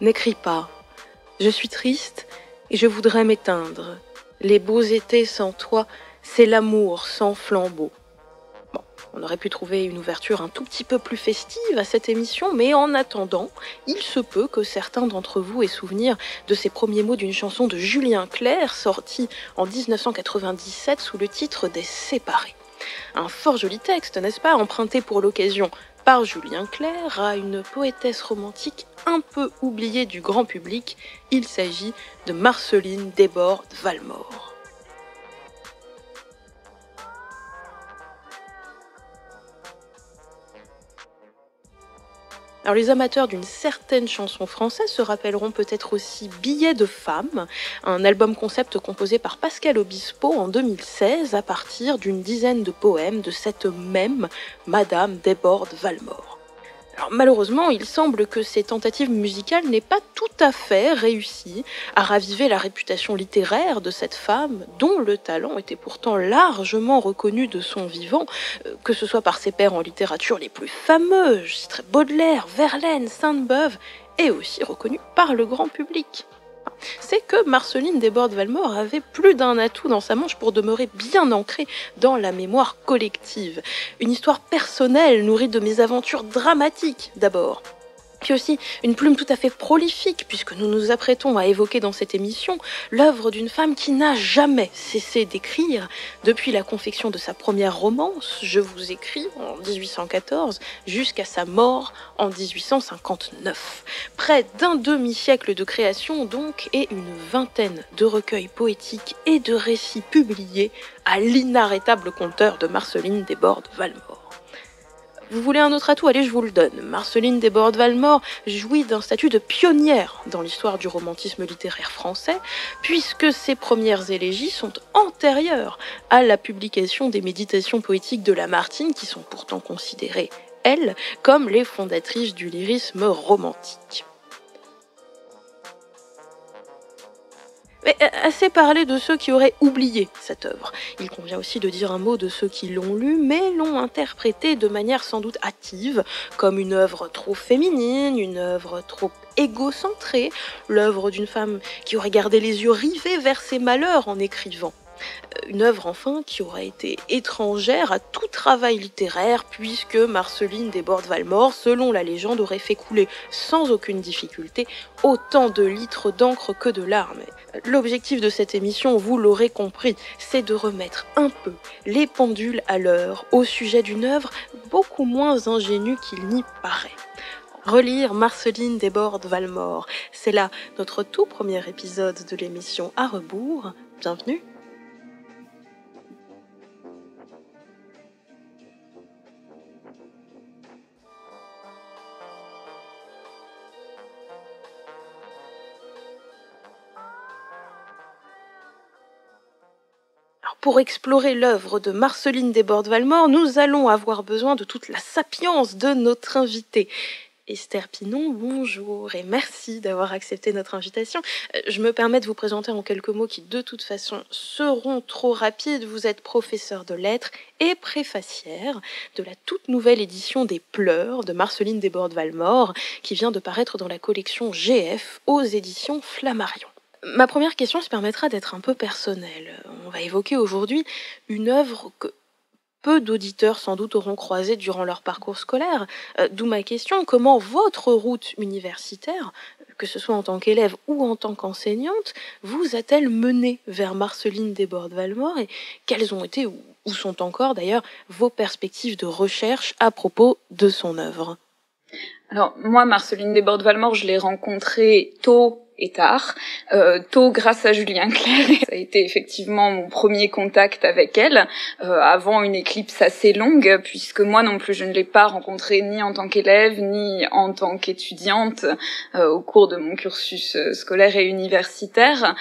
N'écris pas. Je suis triste et je voudrais m'éteindre. Les beaux étés sans toi, c'est l'amour sans flambeau. Bon, on aurait pu trouver une ouverture un tout petit peu plus festive à cette émission, mais en attendant, il se peut que certains d'entre vous aient souvenir de ces premiers mots d'une chanson de Julien Clerc sortie en 1997 sous le titre des Séparés. Un fort joli texte, n'est-ce pas, emprunté pour l'occasion Julien Clerc à une poétesse romantique un peu oubliée du grand public. Il s'agit de Marceline Desbordes Valmore. Alors les amateurs d'une certaine chanson française se rappelleront peut-être aussi Billet de femme, un album concept composé par Pascal Obispo en 2016 à partir d'une dizaine de poèmes de cette même Madame Desbordes Valmore malheureusement, il semble que ces tentatives musicales n'aient pas tout à fait réussi à raviver la réputation littéraire de cette femme, dont le talent était pourtant largement reconnu de son vivant, euh, que ce soit par ses pairs en littérature les plus fameux, Baudelaire, Verlaine, Sainte-Beuve, et aussi reconnu par le grand public c'est que Marceline Desbordes-Valmore avait plus d'un atout dans sa manche pour demeurer bien ancrée dans la mémoire collective. Une histoire personnelle nourrie de mes aventures dramatiques d'abord, puis aussi une plume tout à fait prolifique, puisque nous nous apprêtons à évoquer dans cette émission l'œuvre d'une femme qui n'a jamais cessé d'écrire depuis la confection de sa première romance, Je vous écris, en 1814, jusqu'à sa mort en 1859. Près d'un demi-siècle de création donc, et une vingtaine de recueils poétiques et de récits publiés à l'inarrêtable compteur de Marceline Desbordes-Valmore. Vous voulez un autre atout Allez, je vous le donne. Marceline Desbordes-Valmore jouit d'un statut de pionnière dans l'histoire du romantisme littéraire français, puisque ses premières élégies sont antérieures à la publication des méditations poétiques de Lamartine, qui sont pourtant considérées, elles, comme les fondatrices du lyrisme romantique. Mais euh, assez parlé de ceux qui auraient oublié cette œuvre. Il convient aussi de dire un mot de ceux qui l'ont lue, mais l'ont interprétée de manière sans doute hâtive, comme une œuvre trop féminine, une œuvre trop égocentrée, l'œuvre d'une femme qui aurait gardé les yeux rivés vers ses malheurs en écrivant. Euh, une œuvre enfin qui aurait été étrangère à tout travail littéraire puisque Marceline Desbordes-Valmore, selon la légende, aurait fait couler sans aucune difficulté autant de litres d'encre que de larmes. L'objectif de cette émission, vous l'aurez compris, c'est de remettre un peu les pendules à l'heure au sujet d'une œuvre beaucoup moins ingénue qu'il n'y paraît relire Marceline Desbordes-Valmore. C'est là notre tout premier épisode de l'émission à rebours. Bienvenue Pour explorer l'œuvre de Marceline Desbordes-Valmore, nous allons avoir besoin de toute la sapience de notre invité. Esther Pinon, bonjour et merci d'avoir accepté notre invitation. Euh, je me permets de vous présenter en quelques mots qui de toute façon seront trop rapides. Vous êtes professeur de lettres et préfacière de la toute nouvelle édition des Pleurs de Marceline Desbordes-Valmore qui vient de paraître dans la collection GF aux éditions Flammarion. Ma première question se permettra d'être un peu personnelle. On va évoquer aujourd'hui une œuvre que peu d'auditeurs sans doute auront croisée durant leur parcours scolaire. Euh, d'où ma question, comment votre route universitaire, que ce soit en tant qu'élève ou en tant qu'enseignante, vous a-t-elle mené vers Marceline Desbordes-Valmore et quelles ont été, ou sont encore d'ailleurs, vos perspectives de recherche à propos de son œuvre? Alors moi, Marceline Desbordes-Valmore, je l'ai rencontrée tôt et tard, euh, tôt grâce à Julien Clerc. Ça a été effectivement mon premier contact avec elle, euh, avant une éclipse assez longue, puisque moi non plus je ne l'ai pas rencontrée ni en tant qu'élève, ni en tant qu'étudiante euh, au cours de mon cursus euh, scolaire et universitaire.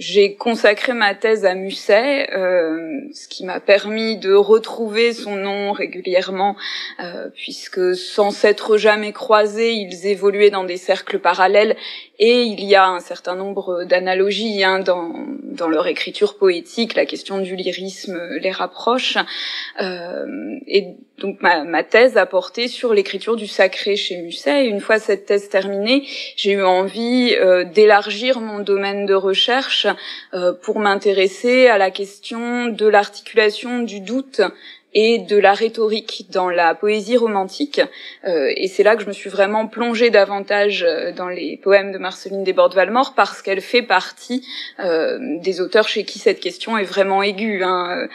J'ai consacré ma thèse à Musset, euh, ce qui m'a permis de retrouver son nom régulièrement, euh, puisque sans s'être jamais croisés, ils évoluaient dans des cercles parallèles et il y a un certain nombre d'analogies hein, dans, dans leur écriture poétique. La question du lyrisme les rapproche. Euh, et donc ma, ma, thèse a porté sur l'écriture du sacré chez Musset. Et une fois cette thèse terminée, j'ai eu envie euh, d'élargir mon domaine de recherche euh, pour m'intéresser à la question de l'articulation du doute et de la rhétorique dans la poésie romantique. Euh, et c'est là que je me suis vraiment plongée davantage euh, dans les poèmes de Marceline Desbordes-Valmore parce qu'elle fait partie euh, des auteurs chez qui cette question est vraiment aiguë. Hein.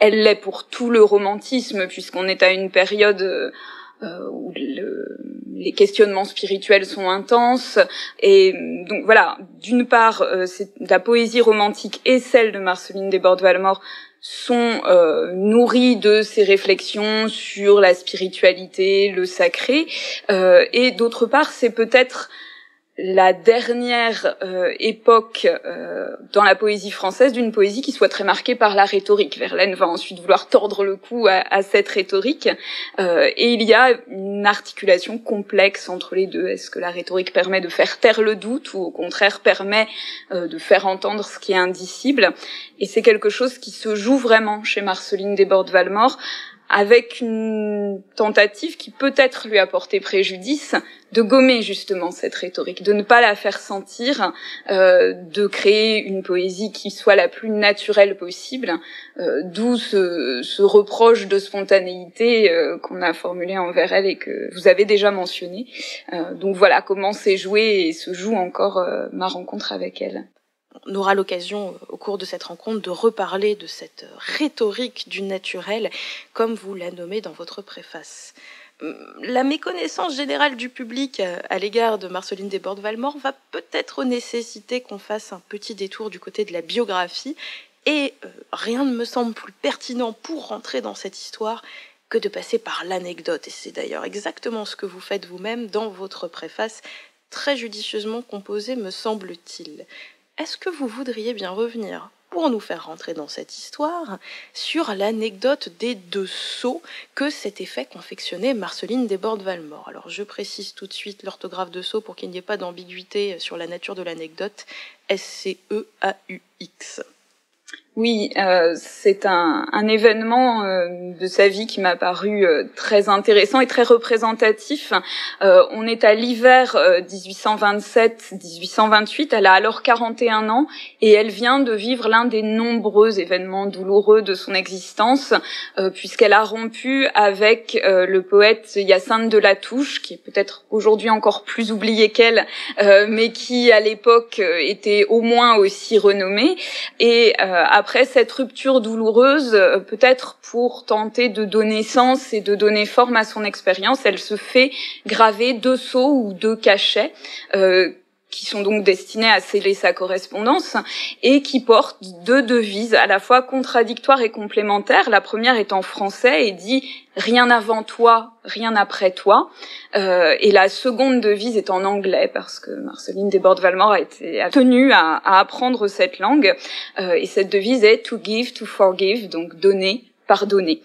Elle l'est pour tout le romantisme puisqu'on est à une période euh, où le, les questionnements spirituels sont intenses. Et donc voilà, d'une part, euh, c'est la poésie romantique et celle de Marceline Desbordes-Valmore sont euh, nourris de ces réflexions sur la spiritualité, le sacré, euh, et d'autre part, c'est peut-être la dernière euh, époque euh, dans la poésie française d'une poésie qui soit très marquée par la rhétorique. Verlaine va ensuite vouloir tordre le cou à, à cette rhétorique, euh, et il y a une articulation complexe entre les deux. Est-ce que la rhétorique permet de faire taire le doute ou au contraire permet euh, de faire entendre ce qui est indicible? Et c'est quelque chose qui se joue vraiment chez Marceline Desbordes-Valmore avec une tentative qui peut-être lui a porté préjudice de gommer justement cette rhétorique, de ne pas la faire sentir, euh, de créer une poésie qui soit la plus naturelle possible, euh, d'où ce, ce, reproche de spontanéité euh, qu'on a formulé envers elle et que vous avez déjà mentionné. Euh, donc voilà comment s'est joué et se joue encore euh, ma rencontre avec elle on aura l'occasion euh, au cours de cette rencontre de reparler de cette rhétorique du naturel, comme vous la nommez dans votre préface. Hum, la méconnaissance générale du public euh, à l'égard de Marceline Desbordes-Valmore va peut-être nécessiter qu'on fasse un petit détour du côté de la biographie, et euh, rien ne me semble plus pertinent pour rentrer dans cette histoire que de passer par l'anecdote, et c'est d'ailleurs exactement ce que vous faites vous-même dans votre préface, très judicieusement composée, me semble-t-il. Est-ce que vous voudriez bien revenir pour nous faire rentrer dans cette histoire sur l'anecdote des deux sceaux que s'était fait confectionner Marceline Desbordes-Valmore? Alors je précise tout de suite l'orthographe de sceau pour qu'il n'y ait pas d'ambiguïté sur la nature de l'anecdote. S-C-E-A-U-X. Oui, euh, c'est un, un, événement euh, de sa vie qui m'a paru euh, très intéressant et très représentatif. Euh, on est à l'hiver 1827-1828, elle a alors 41 ans et elle vient de vivre l'un des nombreux événements douloureux de son existence, puisqu'elle a rompu avec le poète Hyacinthe de Latouche, qui est peut-être aujourd'hui encore plus oublié qu'elle, mais qui à l'époque était au moins aussi renommé. Et après cette rupture douloureuse, euh, peut-être pour tenter de donner sens et de donner forme à son expérience, elle se fait graver deux sceaux ou deux cachets. Euh, qui sont donc destinés à sceller sa correspondance et qui portent deux devises à la fois contradictoires et complémentaires. La première est en français et dit rien avant toi, rien après toi. Euh, et la seconde devise est en anglais parce que Marceline Desbordes-Valmore a été tenue à, à, apprendre cette langue. Euh, et cette devise est to give, to forgive, donc donner, pardonner.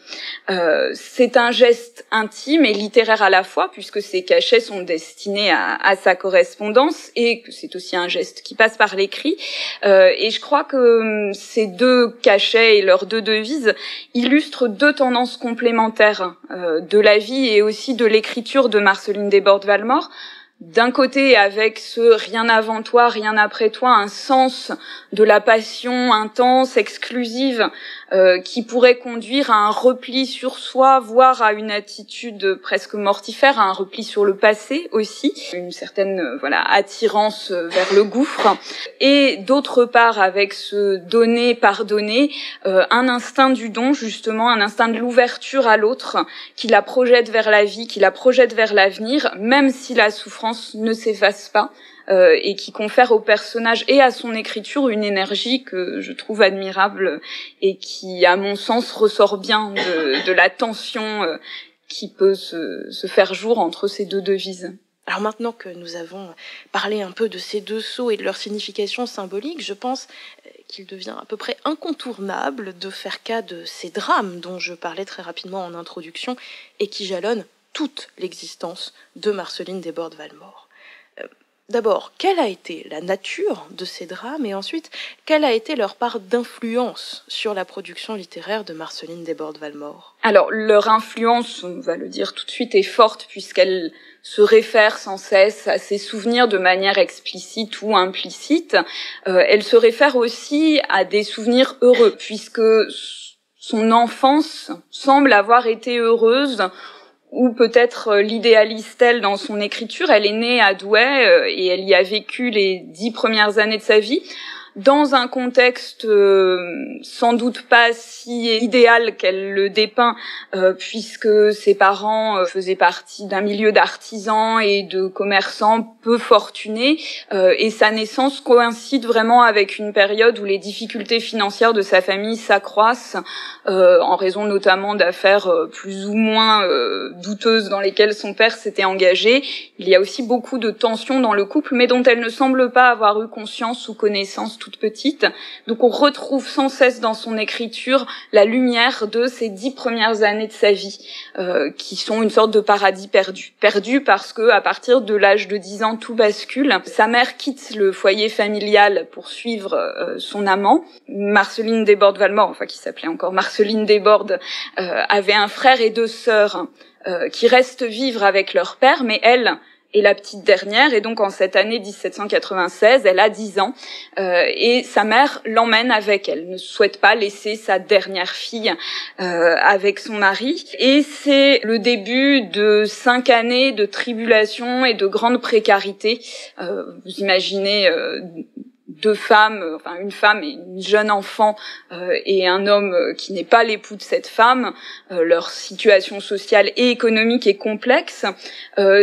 Euh, c'est un geste intime et littéraire à la fois, puisque ces cachets sont destinés à, à sa correspondance, et que c'est aussi un geste qui passe par l'écrit. Euh, et je crois que hum, ces deux cachets et leurs deux devises illustrent deux tendances complémentaires euh, de la vie et aussi de l'écriture de Marceline Desbordes-Valmore d'un côté avec ce rien avant toi, rien après toi, un sens de la passion intense, exclusive, euh, qui pourrait conduire à un repli sur soi, voire à une attitude presque mortifère, à un repli sur le passé aussi, une certaine euh, voilà attirance euh, vers le gouffre, et d'autre part avec ce donner pardonner, euh, un instinct du don justement, un instinct de l'ouverture à l'autre, qui la projette vers la vie, qui la projette vers l'avenir, même si la souffrance ne s'efface pas euh, et qui confère au personnage et à son écriture une énergie que je trouve admirable et qui, à mon sens, ressort bien de, de la tension euh, qui peut se, se faire jour entre ces deux devises. Alors maintenant que nous avons parlé un peu de ces deux sceaux et de leur signification symbolique, je pense euh, qu'il devient à peu près incontournable de faire cas de ces drames dont je parlais très rapidement en introduction et qui jalonnent toute l'existence de Marceline Desbordes-Valmore. D'abord, quelle a été la nature de ces drames et ensuite, quelle a été leur part d'influence sur la production littéraire de Marceline Desbordes-Valmore? Alors, leur influence, on va le dire tout de suite, est forte puisqu'elle se réfère sans cesse à ses souvenirs de manière explicite ou implicite. Euh, elle se réfère aussi à des souvenirs heureux puisque son enfance semble avoir été heureuse ou peut-être euh, l'idéaliste-elle dans son écriture? Elle est née à Douai euh, et elle y a vécu les dix premières années de sa vie dans un contexte euh, sans doute pas si idéal qu'elle le dépeint, euh, puisque ses parents euh, faisaient partie d'un milieu d'artisans et de commerçants peu fortunés, et sa naissance coïncide vraiment avec une période où les difficultés financières de sa famille s'accroissent, en raison notamment d'affaires plus ou moins douteuses dans lesquelles son père s'était engagé. Il y a aussi beaucoup de tensions dans le couple, mais dont elle ne semble pas avoir eu conscience ou connaissance toute petite. Donc on retrouve sans cesse dans son écriture la lumière de ces dix premières années de sa vie, euh, qui sont une sorte de paradis perdu. Perdu parce que à partir de l'âge de dix ans, tout bascule. Sa mère quitte le foyer familial pour suivre euh, son amant. Marceline Desbordes-Valmore, enfin qui s'appelait encore Marceline Desbordes, euh, avait un frère et deux sœurs qui restent vivre avec leur père, mais elle, et la petite dernière. Et donc en cette année 1796, elle a 10 ans euh, et sa mère l'emmène avec elle. Ne souhaite pas laisser sa dernière fille euh, avec son mari. Et c'est le début de cinq années de tribulation et de grande précarité. Euh, vous imaginez euh, deux femmes, euh, enfin une femme et une jeune enfant euh, et un homme euh, qui n'est pas l'époux de cette femme, leur situation sociale et économique est complexe,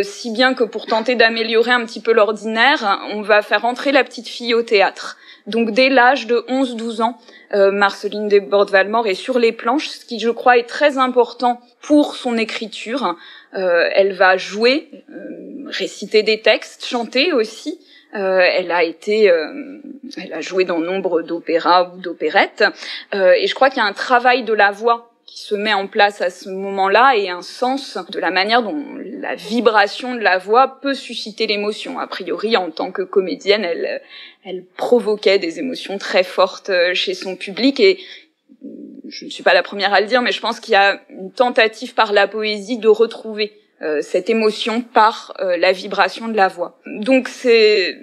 si bien que pour tenter d'améliorer un petit peu l'ordinaire, on va faire entrer la petite fille au théâtre. Donc dès l'âge de 11-12 ans, Marceline Desbordes-Valmore est sur les planches, ce qui je crois est très important pour son écriture. elle va jouer, réciter des textes, chanter aussi. Euh, elle a été, euh, elle a joué dans nombre d'opéras ou d'opérettes, euh, et je crois qu'il y a un travail de la voix qui se met en place à ce moment-là et un sens de la manière dont la vibration de la voix peut susciter l'émotion. A priori, en tant que comédienne, elle, elle provoquait des émotions très fortes chez son public et je ne suis pas la première à le dire, mais je pense qu'il y a une tentative par la poésie de retrouver euh, cette émotion par euh, la vibration de la voix. Donc c'est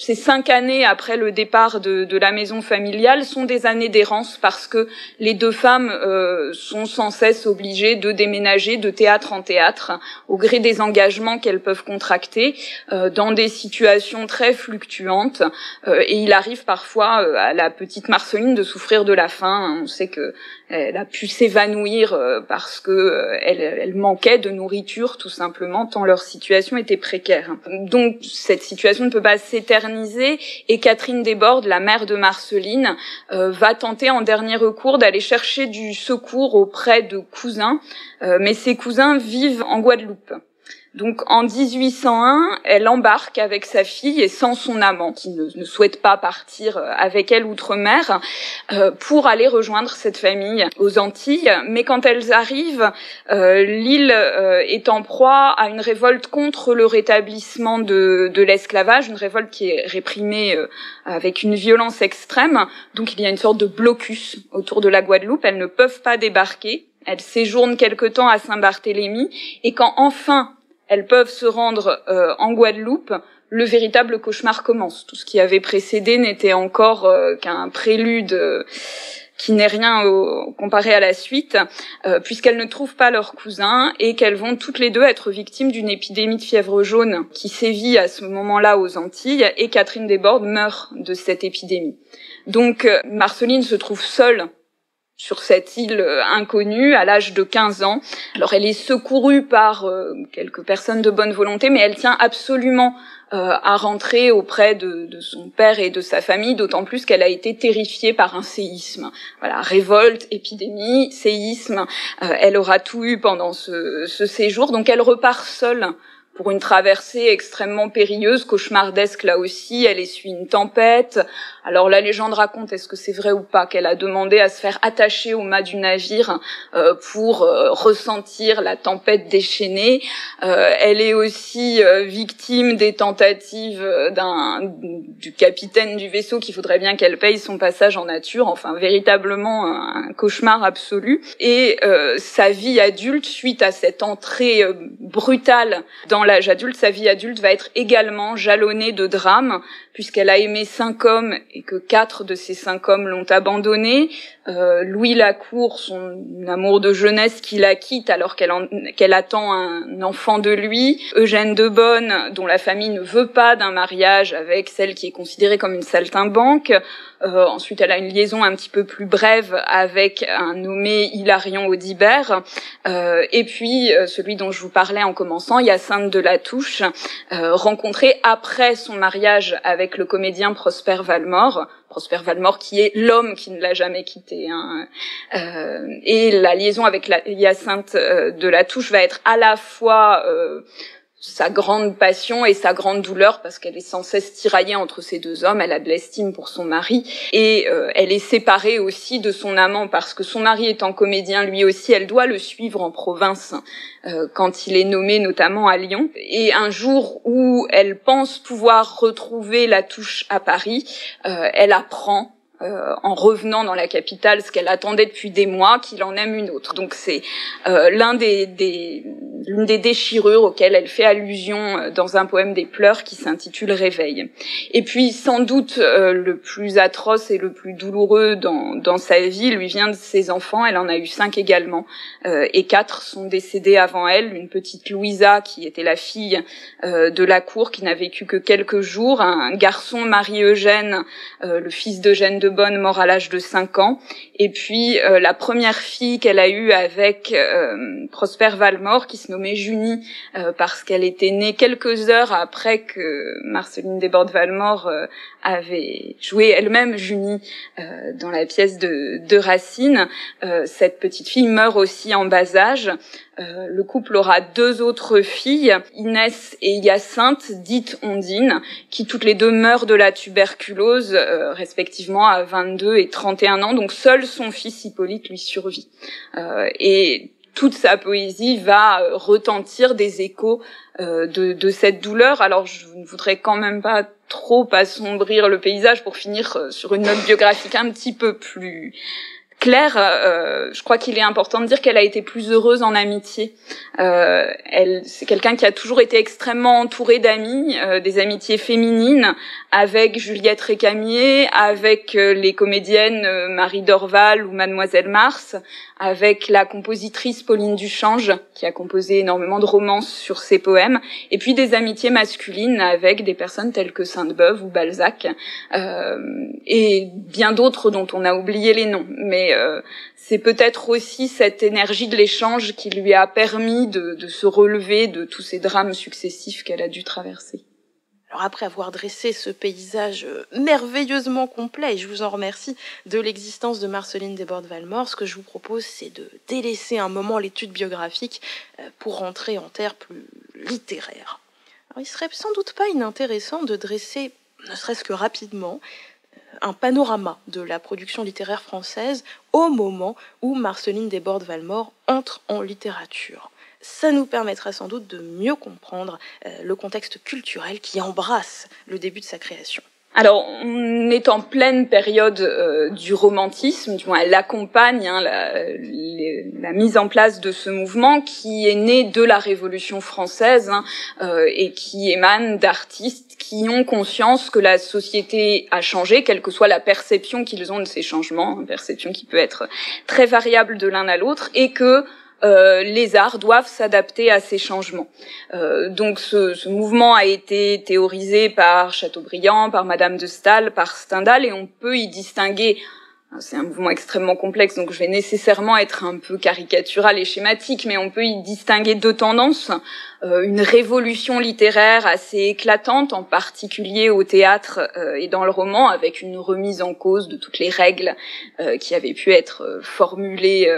ces cinq années après le départ de, de, la maison familiale sont des années d'errance parce que les deux femmes euh, sont sans cesse obligées de déménager de théâtre en théâtre au gré des engagements qu'elles peuvent contracter euh, dans des situations très fluctuantes euh, et il arrive parfois euh, à la petite Marceline de souffrir de la faim. On sait que elle a pu s'évanouir euh, parce que elle, elle manquait de nourriture tout simplement tant leur situation était précaire. Donc cette situation ne peut pas s'éterniser et Catherine Desbordes, la mère de Marceline, euh, va tenter en dernier recours d'aller chercher du secours auprès de cousins, euh, mais ses cousins vivent en Guadeloupe. Donc en 1801, elle embarque avec sa fille et sans son amant, qui ne, souhaite pas partir euh, avec elle outre-mer, euh, pour aller rejoindre cette famille aux Antilles. Mais quand elles arrivent, euh, l'île est en proie à une révolte contre le rétablissement de, de l'esclavage, une révolte qui est réprimée avec une violence extrême. Donc il y a une sorte de blocus autour de la Guadeloupe. Elles ne peuvent pas débarquer. Elles séjournent quelque temps à Saint-Barthélemy et quand enfin elles peuvent se rendre euh, en Guadeloupe, le véritable cauchemar commence. Tout ce qui avait précédé n'était encore euh, qu'un prélude euh, qui n'est rien comparé à la suite, puisqu'elles ne trouvent pas leurs cousins et qu'elles vont toutes les deux être victimes d'une épidémie de fièvre jaune qui sévit à ce moment-là aux Antilles, et Catherine Desbordes meurt de cette épidémie. Donc Marceline se trouve seule sur cette île euh, inconnue à l'âge de 15 ans. Alors elle est secourue par euh, quelques personnes de bonne volonté, mais elle tient absolument euh, à rentrer auprès de, de, son père et de sa famille, d'autant plus qu'elle a été terrifiée par un séisme. Voilà, révolte, épidémie, séisme. elle aura tout eu pendant ce, ce séjour, donc elle repart seule pour une traversée extrêmement périlleuse, cauchemardesque là aussi. Elle essuie une tempête. Alors la légende raconte, est-ce que c'est vrai ou pas, qu'elle a demandé à se faire attacher au mât du navire euh, pour euh, ressentir la tempête déchaînée. Euh, elle est aussi victime des tentatives d'un du capitaine du vaisseau qui voudrait bien qu'elle paye son passage en nature. Enfin, véritablement un cauchemar absolu. Et sa vie adulte, suite à cette entrée brutale dans l'âge adulte, sa vie adulte va être également jalonnée de drames, puisqu'elle a aimé cinq hommes et que quatre de ces cinq hommes l'ont abandonnée. Euh, Louis Lacour, son amour de jeunesse qui la quitte alors qu'elle attend un enfant de lui. Eugène de Bonne, dont la famille ne veut pas d'un mariage avec celle qui est considérée comme une saltimbanque. Euh, ensuite, elle a une liaison un petit peu plus brève avec un nommé Hilarion Audibert. Euh, et puis, euh, celui dont je vous parlais en commençant, Hyacinthe de la Touche, euh, rencontré après son mariage avec le comédien Prosper Valmore. Prosper Valmore qui est l'homme qui ne l'a jamais quitté. Hein. Euh, et la liaison avec la Hyacinthe de la Touche va être à la fois sa grande passion et sa grande douleur parce qu'elle est sans cesse tiraillée entre ces deux hommes. Elle a de l'estime pour son mari et euh, elle est séparée aussi de son amant parce que son mari étant comédien lui aussi, elle doit le suivre en province euh, quand il est nommé notamment à Lyon. Et un jour où elle pense pouvoir retrouver la touche à Paris, euh, elle apprend euh, en revenant dans la capitale ce qu'elle attendait depuis des mois, qu'il en aime une autre. Donc c'est euh, l'un des, des l'une des déchirures auxquelles elle fait allusion euh, dans un poème des pleurs qui s'intitule Réveil. Et puis sans doute le plus atroce et le plus douloureux dans, dans sa vie lui vient de ses enfants. Elle en a eu cinq également et quatre sont décédés avant elle. Une petite Louisa qui était la fille de la cour qui n'a vécu que quelques jours, un garçon Marie-Eugène, le fils d'Eugène de bonne mort à l'âge de 5 ans. Et puis euh, la première fille qu'elle a eue avec euh, Prosper Valmore, qui se nommait Junie, euh, parce qu'elle était née quelques heures après que Marceline Desbordes-Valmore avait joué elle-même Junie dans la pièce de, de Racine. cette petite fille meurt aussi en bas âge. Euh, le couple aura deux autres filles, Inès et Hyacinthe, dites Ondine, qui toutes les deux meurent de la tuberculose, euh, respectivement à 22 et 31 ans. Donc seul son fils Hippolyte lui survit. Euh, et toute sa poésie va retentir des échos de, de, cette douleur. Alors je ne voudrais quand même pas trop assombrir le paysage pour finir sur une note biographique un petit peu plus Claire, euh, je crois qu'il est important de dire qu'elle a été plus heureuse en amitié. Euh, elle, c'est quelqu'un qui a toujours été extrêmement entourée d'amis, euh, des amitiés féminines, avec Juliette Récamier, avec euh, les comédiennes euh, Marie Dorval ou Mademoiselle Mars, avec la compositrice Pauline Duchange, qui a composé énormément de romances sur ses poèmes, et puis des amitiés masculines avec des personnes telles que Sainte-Beuve ou Balzac, et bien d'autres dont on a oublié les noms. Mais euh, c'est peut-être aussi cette énergie de l'échange qui lui a permis de, de se relever de tous ces drames successifs qu'elle a dû traverser. Alors après avoir dressé ce paysage euh, merveilleusement complet, et je vous en remercie, de l'existence de Marceline Desbordes-Valmore, ce que je vous propose, c'est de délaisser un moment l'étude biographique euh, pour rentrer en terre plus littéraire. Il serait sans doute pas inintéressant de dresser, ne serait-ce que rapidement, un panorama de la production littéraire française au moment où Marceline Desbordes-Valmore entre en littérature. Ça nous permettra sans doute de mieux comprendre euh, le contexte culturel qui embrasse le début de sa création. Alors, on est en pleine période euh, du romantisme, du moins elle accompagne hein, la, la, mise en place de ce mouvement qui est né de la Révolution française hein, euh, et qui émane d'artistes qui ont conscience que la société a changé, quelle que soit la perception qu'ils ont de ces changements, une perception qui peut être très variable de l'un à l'autre, et que euh, les arts doivent s'adapter à ces changements. Euh, donc ce, ce, mouvement a été théorisé par Chateaubriand, par Madame de Staël, par Stendhal, et on peut y distinguer c'est un mouvement extrêmement complexe, donc je vais nécessairement être un peu caricatural et schématique, mais on peut y distinguer deux tendances. Euh, une révolution littéraire assez éclatante, en particulier au théâtre euh, et dans le roman, avec une remise en cause de toutes les règles euh, qui avaient pu être formulées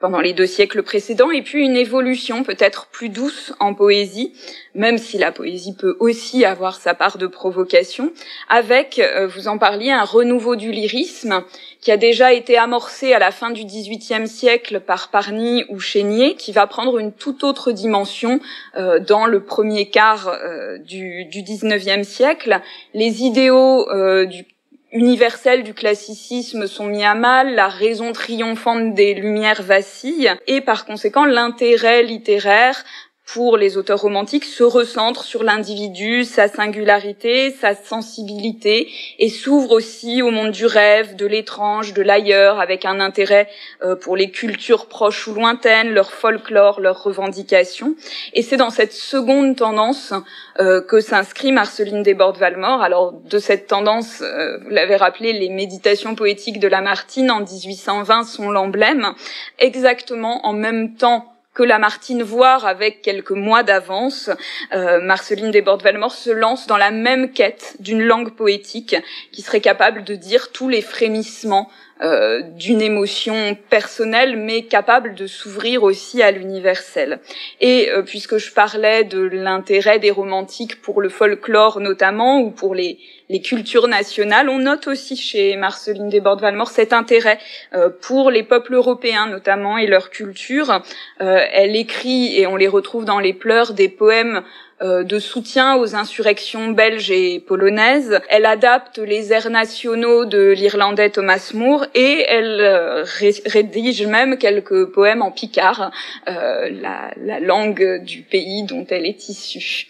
pendant les deux siècles précédents, et puis une évolution peut-être plus douce en poésie, même si la poésie peut aussi avoir sa part de provocation, avec, euh, vous en parliez, un renouveau du lyrisme qui a déjà été amorcé à la fin du XVIIIe siècle par Parny ou Chénier, qui va prendre une toute autre dimension euh, dans le premier quart euh, du, du XIXe siècle. Les idéaux du universels du classicisme sont mis à mal, la raison triomphante des Lumières vacille, et par conséquent l'intérêt littéraire pour les auteurs romantiques se recentre sur l'individu, sa singularité, sa sensibilité et s'ouvre aussi au monde du rêve, de l'étrange, de l'ailleurs, avec un intérêt euh, pour les cultures proches ou lointaines, leur folklore, leurs revendications. Et c'est dans cette seconde tendance euh, que s'inscrit Marceline Desbordes-Valmore. Alors de cette tendance, euh, vous l'avez rappelé, les méditations poétiques de Lamartine en 1820 sont l'emblème, exactement en même temps que Lamartine voire avec quelques mois d'avance, euh, Marceline Desbordes-Valmore se lance dans la même quête d'une langue poétique qui serait capable de dire tous les frémissements euh, d'une émotion personnelle, mais capable de s'ouvrir aussi à l'universel. Et euh, puisque je parlais de l'intérêt des romantiques pour le folklore notamment, ou pour les, cultures nationales, on note aussi chez Marceline Desbordes-Valmore cet intérêt euh, pour les peuples européens notamment et leur culture. elle écrit, et on les retrouve dans les pleurs, des poèmes de soutien aux insurrections belges et polonaises. Elle adapte les airs nationaux de l'Irlandais Thomas Moore et elle euh, rédige même quelques poèmes en picard, euh, la, la, langue du pays dont elle est issue.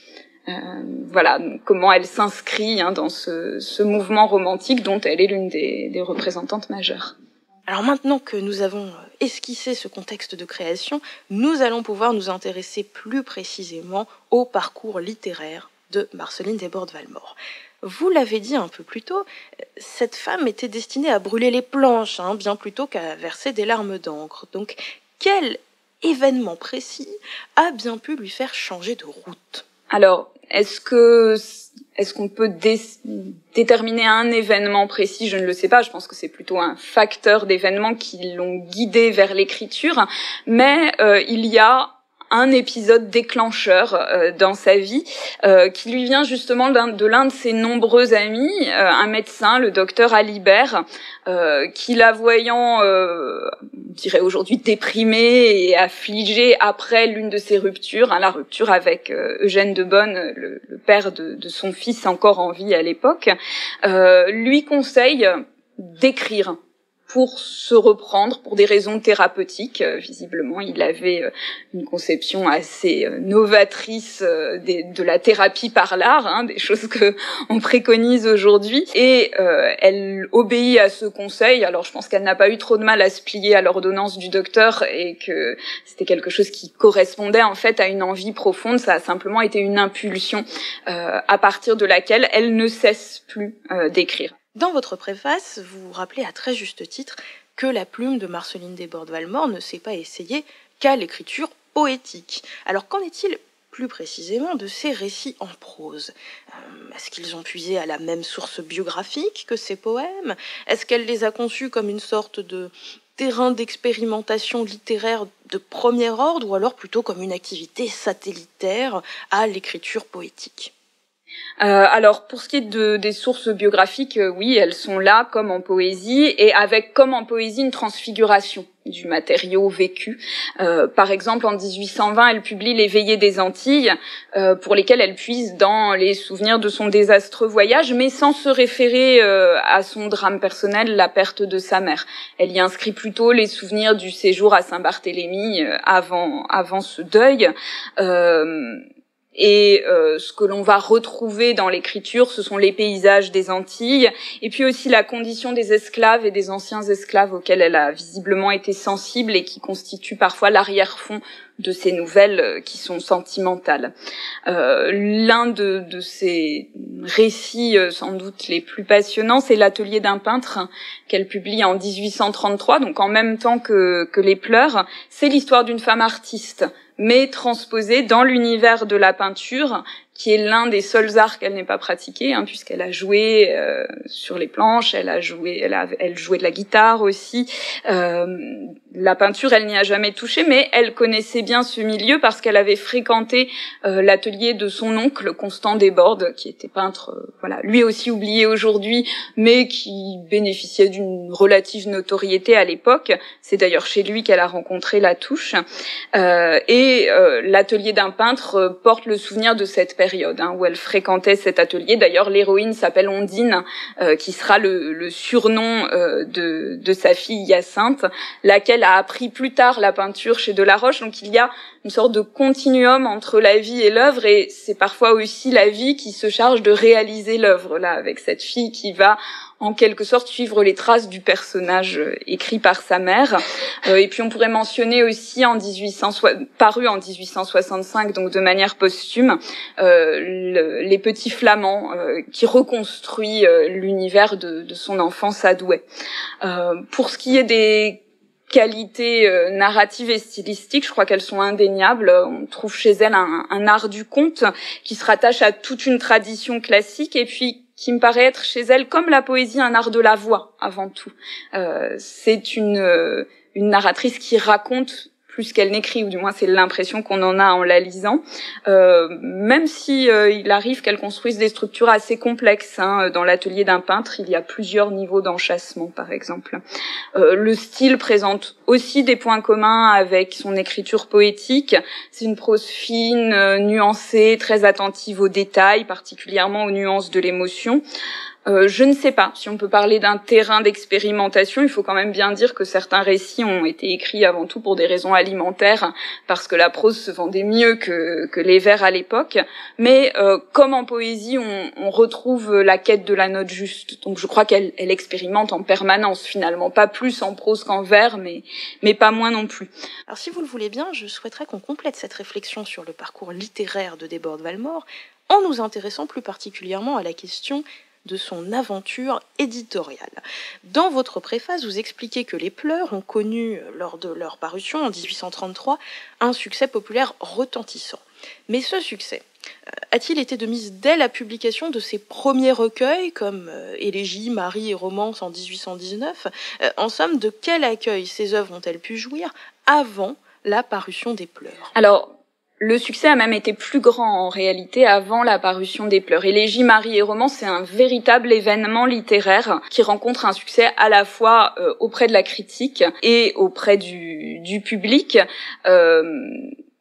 Euh, voilà comment elle s'inscrit hein, dans ce, ce, mouvement romantique dont elle est l'une des, des représentantes majeures. Alors maintenant que nous avons esquissé ce contexte de création, nous allons pouvoir nous intéresser plus précisément au parcours littéraire de Marceline Desbordes-Valmore. Vous l'avez dit un peu plus tôt, cette femme était destinée à brûler les planches, hein, bien plutôt qu'à verser des larmes d'encre. Donc, quel événement précis a bien pu lui faire changer de route? Alors, est-ce que est-ce qu'on peut déterminer un événement précis? Je ne le sais pas. Je pense que c'est plutôt un facteur d'événements qui l'ont guidé vers l'écriture. Mais euh, il y a un épisode déclencheur euh, dans sa vie euh, qui lui vient justement de l'un de ses nombreux amis, euh, un médecin, le docteur Alibert, qui la voyant, on dirait aujourd'hui déprimée et affligée après l'une de ses ruptures, hein, la rupture avec Eugène de Bonne, le, le père de, de, son fils encore en vie à l'époque, lui conseille d'écrire pour se reprendre pour des raisons thérapeutiques. Euh, visiblement, il avait euh, une conception assez euh, novatrice de la thérapie par l'art, hein, des choses que on préconise aujourd'hui. Et elle obéit à ce conseil. Alors, je pense qu'elle n'a pas eu trop de mal à se plier à l'ordonnance du docteur et que c'était quelque chose qui correspondait en fait à une envie profonde. Ça a simplement été une impulsion à partir de laquelle elle ne cesse plus d'écrire. Dans votre préface, vous rappelez à très juste titre que la plume de Marceline Desbordes-Valmore ne s'est pas essayée qu'à l'écriture poétique. Alors qu'en est-il plus précisément de ces récits en prose? Euh, Est-ce qu'ils ont puisé à la même source biographique que ces poèmes? Est-ce qu'elle les a conçus comme une sorte de terrain d'expérimentation littéraire de premier ordre ou alors plutôt comme une activité satellitaire à l'écriture poétique? Euh, alors pour ce qui est de, des sources biographiques, euh, oui, elles sont là comme en poésie et avec comme en poésie une transfiguration du matériau vécu. Euh, par exemple, en 1820, elle publie Les Veillées des Antilles, euh, pour lesquelles elle puise dans les souvenirs de son désastreux voyage, mais sans se référer à son drame personnel, la perte de sa mère. Elle y inscrit plutôt les souvenirs du séjour à Saint-Barthélemy avant avant ce deuil. Et euh, ce que l'on va retrouver dans l'écriture, ce sont les paysages des Antilles, et puis aussi la condition des esclaves et des anciens esclaves auxquels elle a visiblement été sensible et qui constituent parfois l'arrière-fond de ces nouvelles euh, qui sont sentimentales. Euh, L'un de, de, ces récits euh, sans doute les plus passionnants, c'est l'atelier d'un peintre qu'elle publie en 1833, donc en même temps que, que Les Pleurs. C'est l'histoire d'une femme artiste mais transposée dans l'univers de la peinture qui est l'un des seuls arts qu'elle n'ait pas pratiqué, hein, puisqu'elle a joué euh, sur les planches, elle a joué, elle, a, elle jouait de la guitare aussi. Euh, la peinture, elle n'y a jamais touché, mais elle connaissait bien ce milieu parce qu'elle avait fréquenté euh, l'atelier de son oncle Constant Desbordes, qui était peintre, euh, voilà, lui aussi oublié aujourd'hui, mais qui bénéficiait d'une relative notoriété à l'époque. C'est d'ailleurs chez lui qu'elle a rencontré la touche. Euh, et l'atelier d'un peintre porte le souvenir de cette Hein, où elle fréquentait cet atelier. D'ailleurs, l'héroïne s'appelle Ondine, euh, qui sera le, surnom euh, de, de, sa fille Hyacinthe, laquelle a appris plus tard la peinture chez Delaroche. Donc il y a une sorte de continuum entre la vie et l'œuvre, et c'est parfois aussi la vie qui se charge de réaliser l'œuvre, là, avec cette fille qui va en quelque sorte suivre les traces du personnage euh, écrit par sa mère. Euh, et puis on pourrait mentionner aussi en 1800, paru en 1865, donc de manière posthume, euh, les petits flamands qui reconstruit l'univers de, de, son enfance à Douai. pour ce qui est des qualités narratives et stylistiques, je crois qu'elles sont indéniables. On trouve chez elle un, un, art du conte qui se rattache à toute une tradition classique et puis qui me paraît être chez elle comme la poésie un art de la voix avant tout. Euh, c'est une, euh, une narratrice qui raconte plus qu'elle n'écrit, ou du moins c'est l'impression qu'on en a en la lisant. Euh, même si euh, il arrive qu'elle construise des structures assez complexes. Hein, dans l'atelier d'un peintre, il y a plusieurs niveaux d'enchâssement, par exemple. Euh, le style présente aussi des points communs avec son écriture poétique. C'est une prose fine, euh, nuancée, très attentive aux détails, particulièrement aux nuances de l'émotion. Euh, je ne sais pas si on peut parler d'un terrain d'expérimentation. Il faut quand même bien dire que certains récits ont été écrits avant tout pour des raisons alimentaires, parce que la prose se vendait mieux que, que les vers à l'époque. Mais euh, comme en poésie, on, on, retrouve la quête de la note juste. Donc je crois qu'elle elle expérimente en permanence finalement, pas plus en prose qu'en vers, mais, mais pas moins non plus. Alors si vous le voulez bien, je souhaiterais qu'on complète cette réflexion sur le parcours littéraire de Desbordes Valmore en nous intéressant plus particulièrement à la question de son aventure éditoriale. Dans votre préface, vous expliquez que les pleurs ont connu, lors de leur parution en 1833, un succès populaire retentissant. Mais ce succès, euh, a-t-il été de mise dès la publication de ses premiers recueils, comme euh, Élégie, Marie et Romance en 1819 euh, En somme, de quel accueil ces œuvres ont-elles pu jouir avant la parution des pleurs? Alors, le succès a même été plus grand en réalité avant la parution des pleurs. Élégie, Marie et Romans, c'est un véritable événement littéraire qui rencontre un succès à la fois euh, auprès de la critique et auprès du, du public. Euh,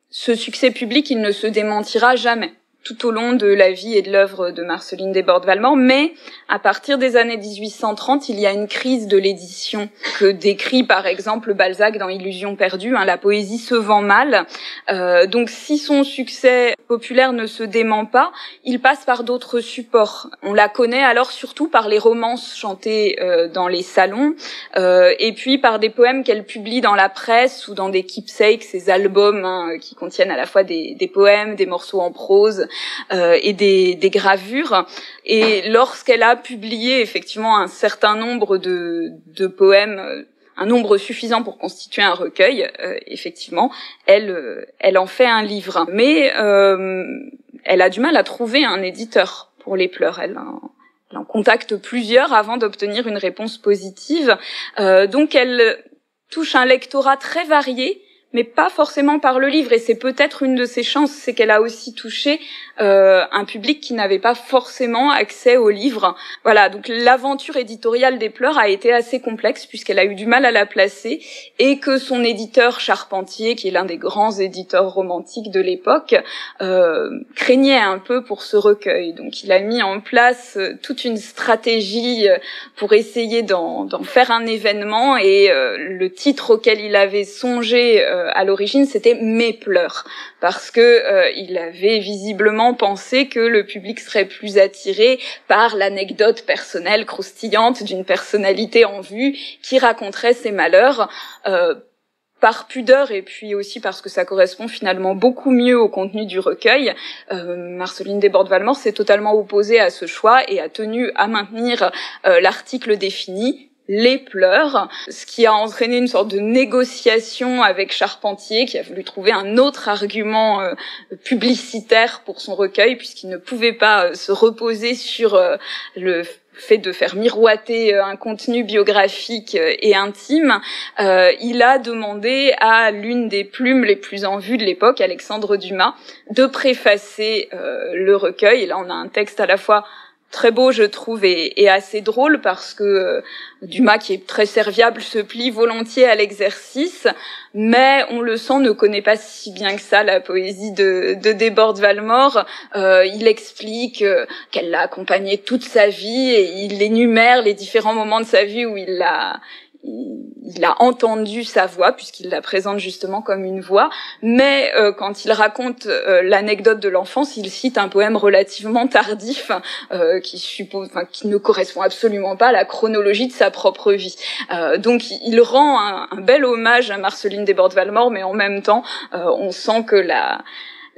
ce succès public, il ne se démentira jamais tout au long de la vie et de l'œuvre de Marceline Desbordes-Valmore, mais à partir des années 1830, il y a une crise de l'édition que décrit par exemple Balzac dans Illusion perdue. Hein, la poésie se vend mal, euh, donc si son succès populaire ne se dément pas, il passe par d'autres supports. On la connaît alors surtout par les romances chantées euh, dans les salons, euh, et puis par des poèmes qu'elle publie dans la presse ou dans des keepsakes, ces albums hein, qui contiennent à la fois des, des poèmes, des morceaux en prose, euh, et des, des, gravures. Et lorsqu'elle a publié effectivement un certain nombre de, de poèmes euh, un nombre suffisant pour constituer un recueil, euh, effectivement, elle, elle en fait un livre. Mais euh, elle a du mal à trouver un éditeur pour les pleurs. Elle, elle en contacte plusieurs avant d'obtenir une réponse positive. Euh, donc elle touche un lectorat très varié mais pas forcément par le livre. Et c'est peut-être une de ses chances, c'est qu'elle a aussi touché euh, un public qui n'avait pas forcément accès au livre. Voilà, donc l'aventure éditoriale des pleurs a été assez complexe puisqu'elle a eu du mal à la placer et que son éditeur Charpentier, qui est l'un des grands éditeurs romantiques de l'époque, euh, craignait un peu pour ce recueil. Donc il a mis en place euh, toute une stratégie euh, pour essayer d'en faire un événement et euh, le titre auquel il avait songé à l'origine, c'était Mes pleurs parce que euh, avait visiblement pensé que le public serait plus attiré par l'anecdote personnelle croustillante d'une personnalité en vue qui raconterait ses malheurs. Euh, par pudeur et puis aussi parce que ça correspond finalement beaucoup mieux au contenu du recueil, euh, Marceline Desbordes-Valmore s'est totalement opposée à ce choix et a tenu à maintenir l'article défini les pleurs, ce qui a entraîné une sorte de négociation avec Charpentier, qui a voulu trouver un autre argument euh, publicitaire pour son recueil, puisqu'il ne pouvait pas euh, se reposer sur euh, le fait de faire miroiter un contenu biographique et intime, il a demandé à l'une des plumes les plus en vue de l'époque, Alexandre Dumas, de préfacer le recueil. Et là, on a un texte à la fois très beau, je trouve, et, assez drôle parce que euh, Dumas, qui est très serviable, se plie volontiers à l'exercice, mais on le sent ne connaît pas si bien que ça la poésie de, de Desbordes Valmore. Euh, il explique euh, qu'elle l'a accompagné toute sa vie et il énumère les différents moments de sa vie où il l'a il a entendu sa voix puisqu'il la présente justement comme une voix, mais euh, quand il raconte euh, l'anecdote de l'enfance, il cite un poème relativement tardif euh, qui suppose, enfin, qui ne correspond absolument pas à la chronologie de sa propre vie. donc il rend un, bel hommage à Marceline Desbordes-Valmore, mais en même temps, on sent que la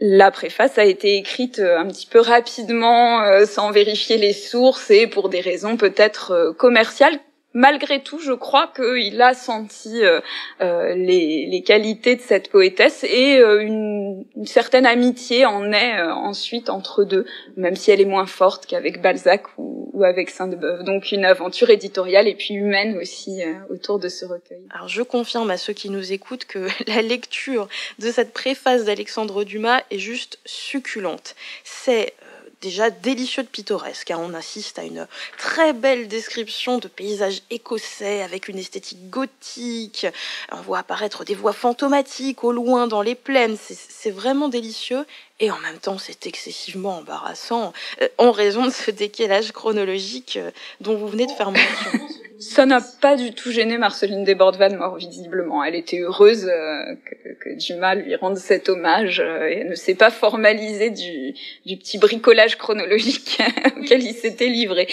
la préface a été écrite un petit peu rapidement, sans vérifier les sources et pour des raisons peut-être commerciales malgré tout, je crois qu'il a senti euh, euh, les, les, qualités de cette poétesse et euh, une, une, certaine amitié en est ensuite entre deux, même si elle est moins forte qu'avec Balzac ou, ou avec Sainte-Beuve. Donc une aventure éditoriale et puis humaine aussi autour de ce recueil. Alors je confirme à ceux qui nous écoutent que la lecture de cette préface d'Alexandre Dumas est juste succulente. C'est déjà délicieux de pittoresque. Hein. On assiste à une très belle description de paysages écossais avec une esthétique gothique. On voit apparaître des voix fantomatiques au loin dans les plaines. C'est vraiment délicieux. Et en même temps, c'est excessivement embarrassant euh, en raison de ce décalage chronologique euh, dont vous venez de faire mention. Ça n'a pas du tout gêné Marceline Desbordes-Valmore, visiblement. Elle était heureuse euh, que, que, Dumas lui rende cet hommage euh, et ne s'est pas formalisée du, du, petit bricolage chronologique auquel il s'était livré.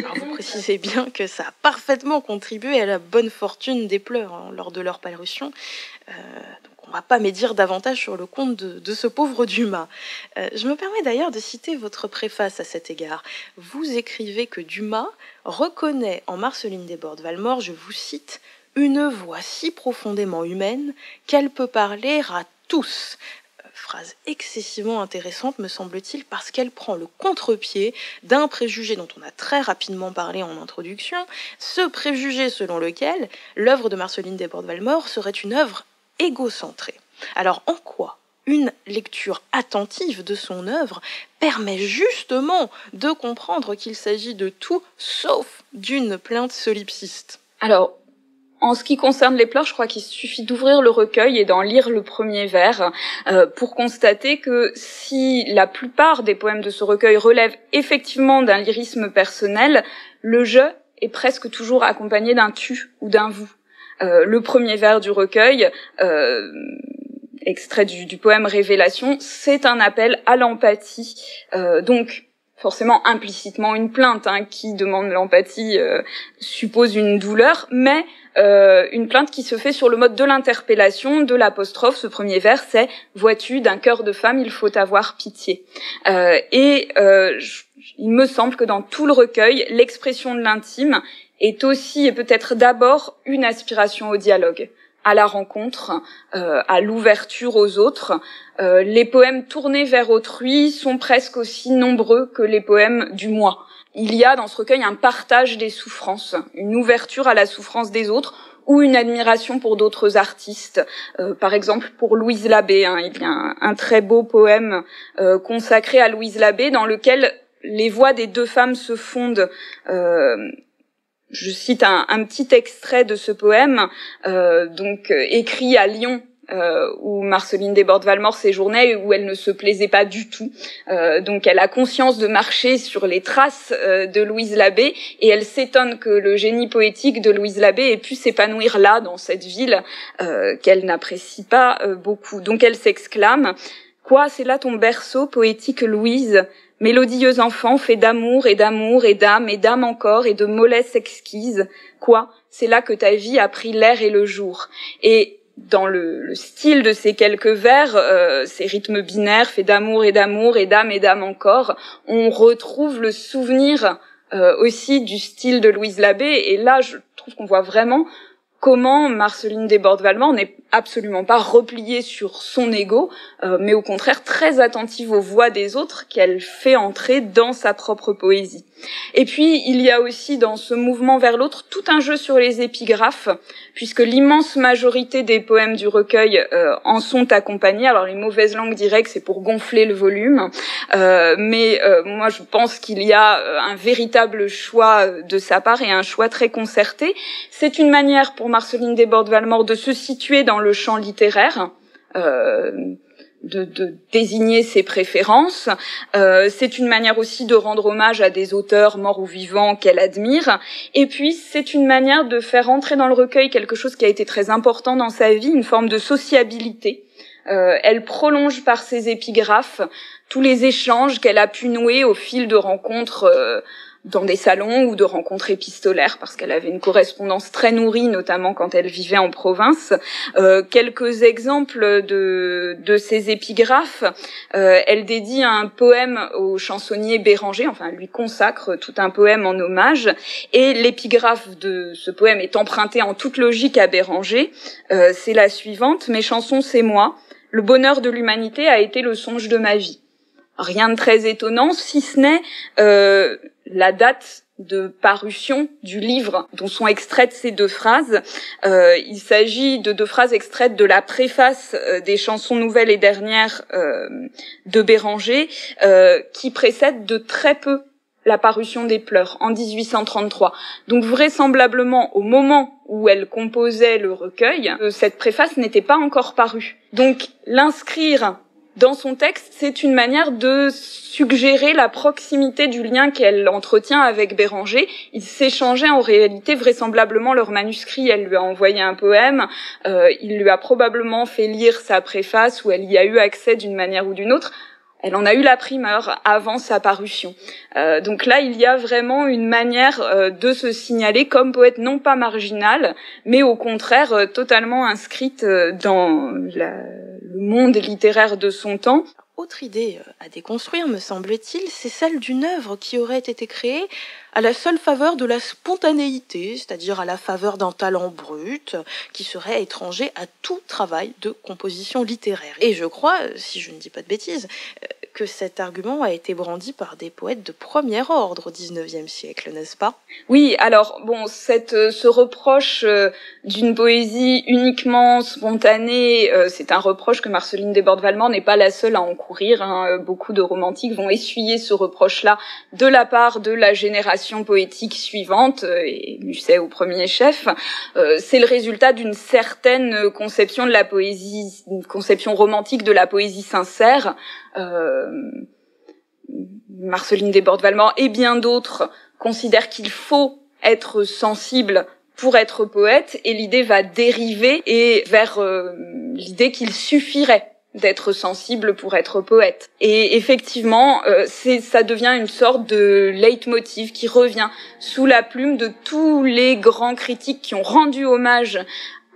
Alors vous précisez bien que ça a parfaitement contribué à la bonne fortune des pleurs hein, lors de leur parution. Euh, on va pas médire davantage sur le compte de, ce pauvre Dumas. Euh, je me permets d'ailleurs de citer votre préface à cet égard. Vous écrivez que Dumas reconnaît en Marceline Desbordes-Valmore, je vous cite, une voix si profondément humaine qu'elle peut parler à tous. Euh, phrase excessivement intéressante, me semble-t-il, parce qu'elle prend le contre-pied d'un préjugé dont on a très rapidement parlé en introduction, ce préjugé selon lequel l'œuvre de Marceline Desbordes-Valmore serait une œuvre égocentré. Alors en quoi une lecture attentive de son œuvre permet justement de comprendre qu'il s'agit de tout sauf d'une plainte solipsiste? Alors, en ce qui concerne les pleurs, je crois qu'il suffit d'ouvrir le recueil et d'en lire le premier vers euh, pour constater que si la plupart des poèmes de ce recueil relèvent effectivement d'un lyrisme personnel, le je est presque toujours accompagné d'un tu ou d'un vous. Euh, le premier vers du recueil, euh, extrait du, poème Révélation, c'est un appel à l'empathie. Euh, donc forcément implicitement une plainte hein, qui demande l'empathie suppose une douleur, mais une plainte qui se fait sur le mode de l'interpellation, de l'apostrophe. Ce premier vers, c'est vois-tu d'un cœur de femme, il faut avoir pitié. et il me semble que dans tout le recueil, l'expression de l'intime est aussi et peut-être d'abord une aspiration au dialogue, à la rencontre, euh, à l'ouverture aux autres. Euh, les poèmes tournés vers autrui sont presque aussi nombreux que les poèmes du moi. Il y a dans ce recueil un partage des souffrances, une ouverture à la souffrance des autres ou une admiration pour d'autres artistes. Euh, par exemple, pour Louise Labbé, hein, il y a un, très beau poème euh, consacré à Louise Labbé dans lequel les voix des deux femmes se fondent euh, je cite un, petit extrait de ce poème, euh, donc euh, écrit à Lyon. Euh, où Marceline Desbordes-Valmore séjournait où elle ne se plaisait pas du tout. Euh, donc elle a conscience de marcher sur les traces euh, de Louise Labbé et elle s'étonne que le génie poétique de Louise Labbé ait pu s'épanouir là, dans cette ville qu'elle n'apprécie pas beaucoup. Donc elle s'exclame « Quoi, c'est là ton berceau poétique Louise? Mélodieuse enfant fait d'amour et d'amour et d'âme et d'âme encore et de mollesse exquise. Quoi? C'est là que ta vie a pris l'air et le jour. Et dans le, style de ces quelques vers, euh, ces rythmes binaires fait d'amour et d'amour et d'âme et d'âme encore, on retrouve le souvenir euh, aussi du style de Louise Labbé. Et là, je trouve qu'on voit vraiment comment Marceline Desbordes-Valmore n'est absolument pas repliée sur son ego, euh, mais au contraire très attentive aux voix des autres qu'elle fait entrer dans sa propre poésie. Et puis, il y a aussi dans ce mouvement vers l'autre tout un jeu sur les épigraphes, puisque l'immense majorité des poèmes du recueil euh, en sont accompagnés. Alors, les mauvaises langues diraient que c'est pour gonfler le volume, euh, mais euh, moi, je pense qu'il y a euh, un véritable choix de sa part et un choix très concerté. C'est une manière pour Marceline Desbordes-Valmore de se situer dans le champ littéraire. Euh, de, de, désigner ses préférences. Euh, c'est une manière aussi de rendre hommage à des auteurs morts ou vivants qu'elle admire. Et puis c'est une manière de faire entrer dans le recueil quelque chose qui a été très important dans sa vie, une forme de sociabilité. Euh, elle prolonge par ses épigraphes tous les échanges qu'elle a pu nouer au fil de rencontres euh, dans des salons ou de rencontres épistolaires parce qu'elle avait une correspondance très nourrie, notamment quand elle vivait en province. Euh, quelques exemples de, de ces épigraphes. Euh, elle dédie un poème au chansonnier Béranger, enfin lui consacre tout un poème en hommage, et l'épigraphe de ce poème est emprunté en toute logique à Béranger. Euh, c'est la suivante, Mes chansons, c'est moi. Le bonheur de l'humanité a été le songe de ma vie rien de très étonnant, si ce n'est euh, la date de parution du livre dont sont extraites ces deux phrases. Euh, il s'agit de deux phrases extraites de la préface euh, des chansons nouvelles et dernières euh, de Béranger, euh, qui précèdent de très peu la parution des pleurs en 1833. Donc vraisemblablement au moment où elle composait le recueil, euh, cette préface n'était pas encore parue. Donc l'inscrire dans son texte, c'est une manière de suggérer la proximité du lien qu'elle entretient avec Béranger. Ils s'échangeaient en réalité vraisemblablement leur manuscrit. Elle lui a envoyé un poème, euh, il lui a probablement fait lire sa préface où elle y a eu accès d'une manière ou d'une autre elle en a eu la primeur avant sa parution. Euh, donc là, il y a vraiment une manière euh, de se signaler comme poète non pas marginale, mais au contraire euh, totalement inscrite euh, dans la, littéraire de son temps. Autre idée euh, à déconstruire, me semble-t-il, c'est celle d'une œuvre qui aurait été créée à la seule faveur de la spontanéité, c'est-à-dire à la faveur d'un talent brut qui serait étranger à tout travail de composition littéraire. Et je crois, si je ne dis pas de bêtises, euh, que cet argument a été brandi par des poètes de premier ordre au XIXe siècle, n'est-ce pas? Oui, alors bon, cette, euh, ce reproche euh, d'une poésie uniquement spontanée, euh, c'est un reproche que Marceline Desbordes-Valmore n'est pas la seule à encourir. Hein. Beaucoup de romantiques vont essuyer ce reproche-là de la part de la génération poétique suivante, et Musset au premier chef. C'est le résultat d'une certaine conception de la poésie, une conception romantique de la poésie sincère, euh, Marceline Desbordes-Valmore et bien d'autres considèrent qu'il faut être sensible pour être poète et l'idée va dériver et vers euh, l'idée qu'il suffirait d'être sensible pour être poète. Et effectivement, euh, c'est ça devient une sorte de leitmotiv qui revient sous la plume de tous les grands critiques qui ont rendu hommage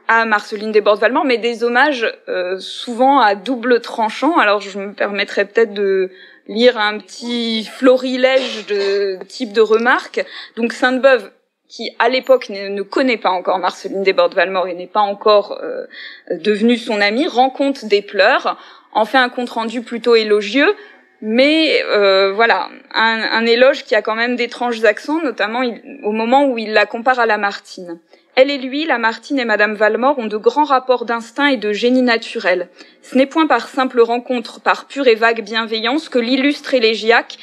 à Marceline Desbordes-Valmore, mais des hommages euh, souvent à double tranchant. Alors je me permettrai peut-être de lire un petit florilège de type de remarques. Donc Sainte-Beuve, qui à l'époque ne, connaît pas encore Marceline Desbordes-Valmore et n'est pas encore euh, devenue son amie, rencontre des pleurs, en fait un compte-rendu plutôt élogieux, mais euh, voilà, un, un, éloge qui a quand même d'étranges accents, notamment au moment où il la compare à Lamartine. Elle et lui, Lamartine et Madame Valmore, ont de grands rapports d'instinct et de génie naturel. Ce n'est point par simple rencontre, par pure et vague bienveillance que l'illustre élégiaque,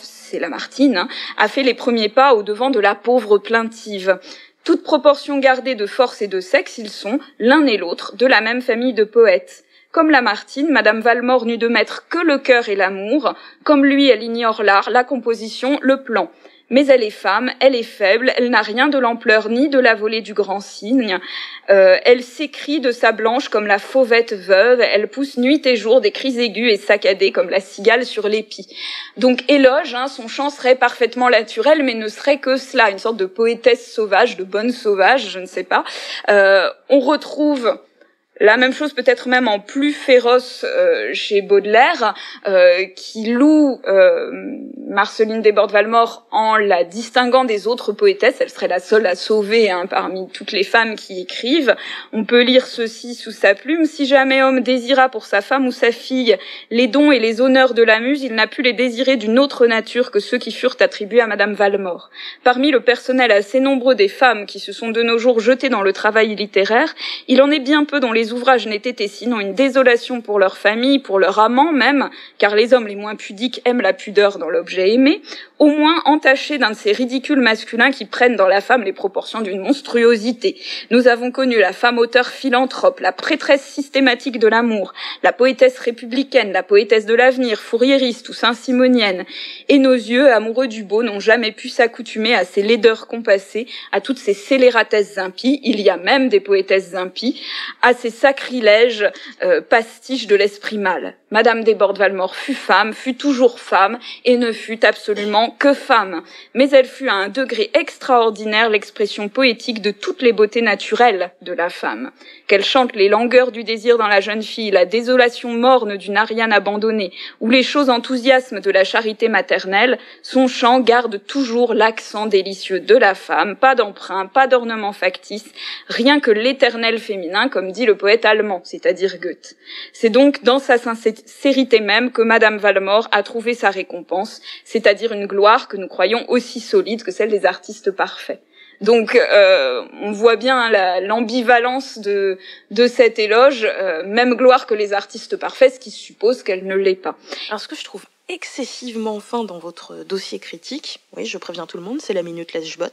c'est Lamartine, hein, a fait les premiers pas au devant de la pauvre plaintive. Toute proportion gardée de force et de sexe, ils sont, l'un et l'autre, de la même famille de poètes. Comme Lamartine, Madame Valmore n'eut de maître que le cœur et l'amour. Comme lui, elle ignore l'art, la composition, le plan mais elle est femme, elle est faible, elle n'a rien de l'ampleur ni de la volée du grand cygne. Euh, elle s'écrie de sa blanche comme la fauvette veuve, elle pousse nuit et jour des cris aigus et saccadés comme la cigale sur l'épi. Donc éloge, hein, son chant serait parfaitement naturel, mais ne serait que cela, une sorte de poétesse sauvage, de bonne sauvage, je ne sais pas. Euh, on retrouve La même chose peut-être même en plus féroce euh, chez Baudelaire, euh, qui loue euh, Marceline Desbordes-Valmore en la distinguant des autres poétesses. Elle serait la seule à sauver hein, parmi toutes les femmes qui écrivent. On peut lire ceci sous sa plume. Si jamais homme désira pour sa femme ou sa fille les dons et les honneurs de la muse, il n'a pu les désirer d'une autre nature que ceux qui furent attribués à Madame Valmore. Parmi le personnel assez nombreux des femmes qui se sont de nos jours jetées dans le travail littéraire, il en est bien peu dont les ouvrages n'aient été sinon une désolation pour leur famille, pour leur amant même, car les hommes les moins pudiques aiment la pudeur dans l'objet aimé, au moins entaché d'un de ces ridicules masculins qui prennent dans la femme les proportions d'une monstruosité. Nous avons connu la femme auteur philanthrope, la prêtresse systématique de l'amour, la poétesse républicaine, la poétesse de l'avenir, fourriériste ou saint-simonienne, et nos yeux, amoureux du beau, n'ont jamais pu s'accoutumer à ces laideurs compassées, à toutes ces scélératesses impies, il y a même des poétesses impies, à ces sacrilèges euh, pastiches de l'esprit mâle. Madame Desbordes-Valmore fut femme, fut toujours femme, et ne fut absolument que femme. Mais elle fut à un degré extraordinaire l'expression poétique de toutes les beautés naturelles de la femme. Qu'elle chante les langueurs du désir dans la jeune fille, la désolation morne d'une Ariane abandonnée, ou les choses enthousiasmes de la charité maternelle, son chant garde toujours l'accent délicieux de la femme, pas d'emprunt, pas d'ornement factice, rien que l'éternel féminin, comme dit le poète allemand, c'est-à-dire Goethe. C'est donc dans sa sincérité même que Madame Valmore a trouvé sa récompense, c'est-à-dire une gloire que nous croyons aussi solide que celle des artistes parfaits. Donc euh, on voit bien l'ambivalence de, de cet éloge, euh, même gloire que les artistes parfaits, ce qui suppose qu'elle ne l'est pas. Alors ce que je trouve excessivement fin dans votre dossier critique, oui, je préviens tout le monde, c'est la minute Lesbot,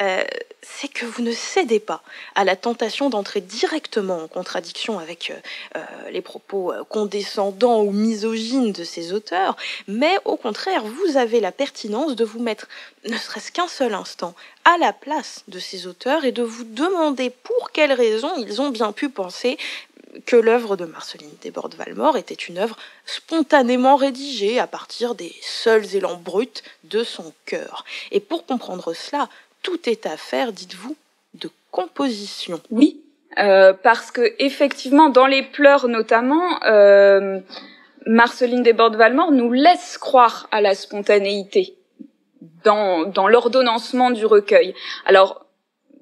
euh, c'est que vous ne cédez pas à la tentation d'entrer directement en contradiction avec euh, euh, les propos condescendants ou misogynes de ces auteurs, mais au contraire, vous avez la pertinence de vous mettre, ne serait-ce qu'un seul instant, à la place de ces auteurs et de vous demander pour quelles raisons ils ont bien pu penser que l'œuvre de Marceline Desbordes-Valmore était une œuvre spontanément rédigée à partir des seuls élans bruts de son cœur. Et pour comprendre cela, tout est à faire, dites-vous, de composition. Oui, euh, parce que effectivement, dans les pleurs notamment, euh, Marceline Desbordes-Valmore nous laisse croire à la spontanéité dans, dans l'ordonnancement du recueil. Alors,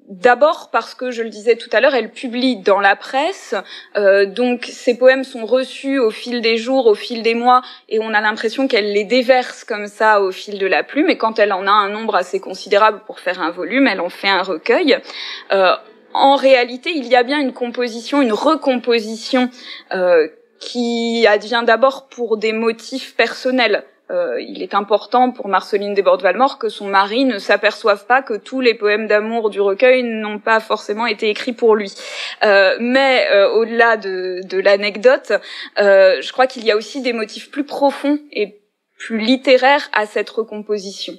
D'abord parce que, je le disais tout à l'heure, elle publie dans la presse, euh, donc ses poèmes sont reçus au fil des jours, au fil des mois, et on a l'impression qu'elle les déverse comme ça au fil de la plume, et quand elle en a un nombre assez considérable pour faire un volume, elle en fait un recueil. Euh, en réalité, il y a bien une composition, une recomposition euh, qui advient d'abord pour des motifs personnels. Euh, il est important pour Marceline Desbordes-Valmore que son mari ne s'aperçoive pas que tous les poèmes d'amour du recueil n'ont pas forcément été écrits pour lui. Euh, mais euh, au-delà de, de l'anecdote, je crois qu'il y a aussi des motifs plus profonds et plus littéraires à cette recomposition.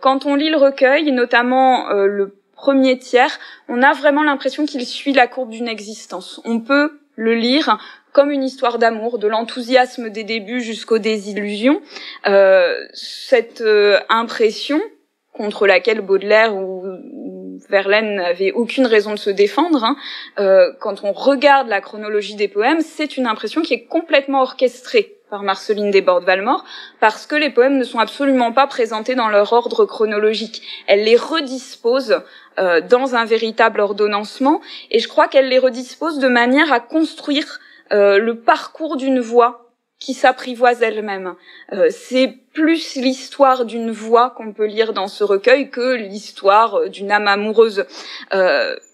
quand on lit le recueil, notamment le premier tiers, on a vraiment l'impression qu'il suit la courbe d'une existence. On peut le lire comme une histoire d'amour, de l'enthousiasme des débuts jusqu'aux désillusions. Euh, cette euh, impression contre laquelle Baudelaire ou, Verlaine n'avaient aucune raison de se défendre, hein, euh, quand on regarde la chronologie des poèmes, c'est une impression qui est complètement orchestrée par Marceline Desbordes-Valmore, parce que les poèmes ne sont absolument pas présentés dans leur ordre chronologique. Elle les redispose euh, dans un véritable ordonnancement, et je crois qu'elle les redispose de manière à construire euh, le parcours d'une voix qui s'apprivoise elle-même. Euh, c'est plus l'histoire d'une voix qu'on peut lire dans ce recueil que l'histoire euh, d'une âme amoureuse.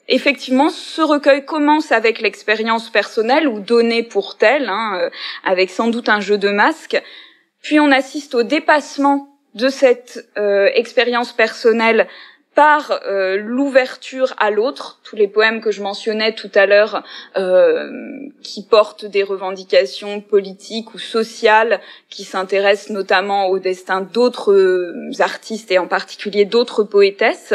effectivement, ce recueil commence avec l'expérience personnelle ou donnée pour telle, hein, avec sans doute un jeu de masque. Puis on assiste au dépassement de cette expérience personnelle par euh, l'ouverture à l'autre, tous les poèmes que je mentionnais tout à l'heure, euh, qui portent des revendications politiques ou sociales, qui s'intéressent notamment au destin d'autres euh, artistes et en particulier d'autres poétesses,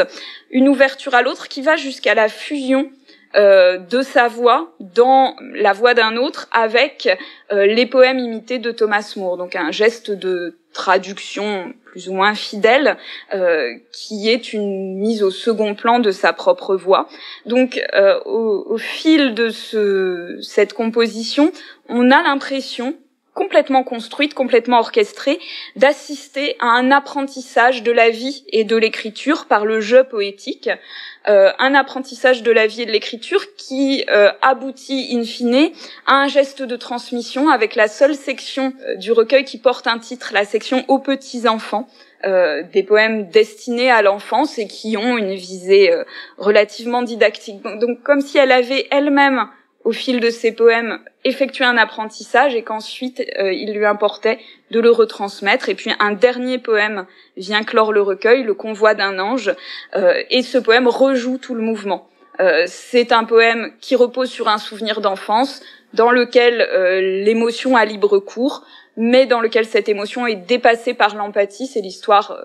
une ouverture à l'autre qui va jusqu'à la fusion de sa voix dans la voix d'un autre avec les poèmes imités de Thomas Moore. Donc un geste de traduction plus ou moins fidèle, euh, qui est une mise au second plan de sa propre voix. Donc, euh, au, au, fil de ce, cette composition, on a l'impression complètement construite, complètement orchestrée, d'assister à un apprentissage de la vie et de l'écriture par le jeu poétique, euh, un apprentissage de la vie et de l'écriture qui euh, aboutit in fine à un geste de transmission avec la seule section euh, du recueil qui porte un titre, la section aux petits enfants. Euh, des poèmes destinés à l'enfance et qui ont une visée euh, relativement didactique. donc comme si elle avait elle-même au fil de ses poèmes, effectuer un apprentissage et qu'ensuite euh, il lui importait de le retransmettre. Et puis un dernier poème vient clore le recueil, le convoi d'un ange, euh, et ce poème rejoue tout le mouvement. Euh, c'est un poème qui repose sur un souvenir d'enfance, dans lequel l'émotion a libre cours, mais dans lequel cette émotion est dépassée par l'empathie. C'est l'histoire,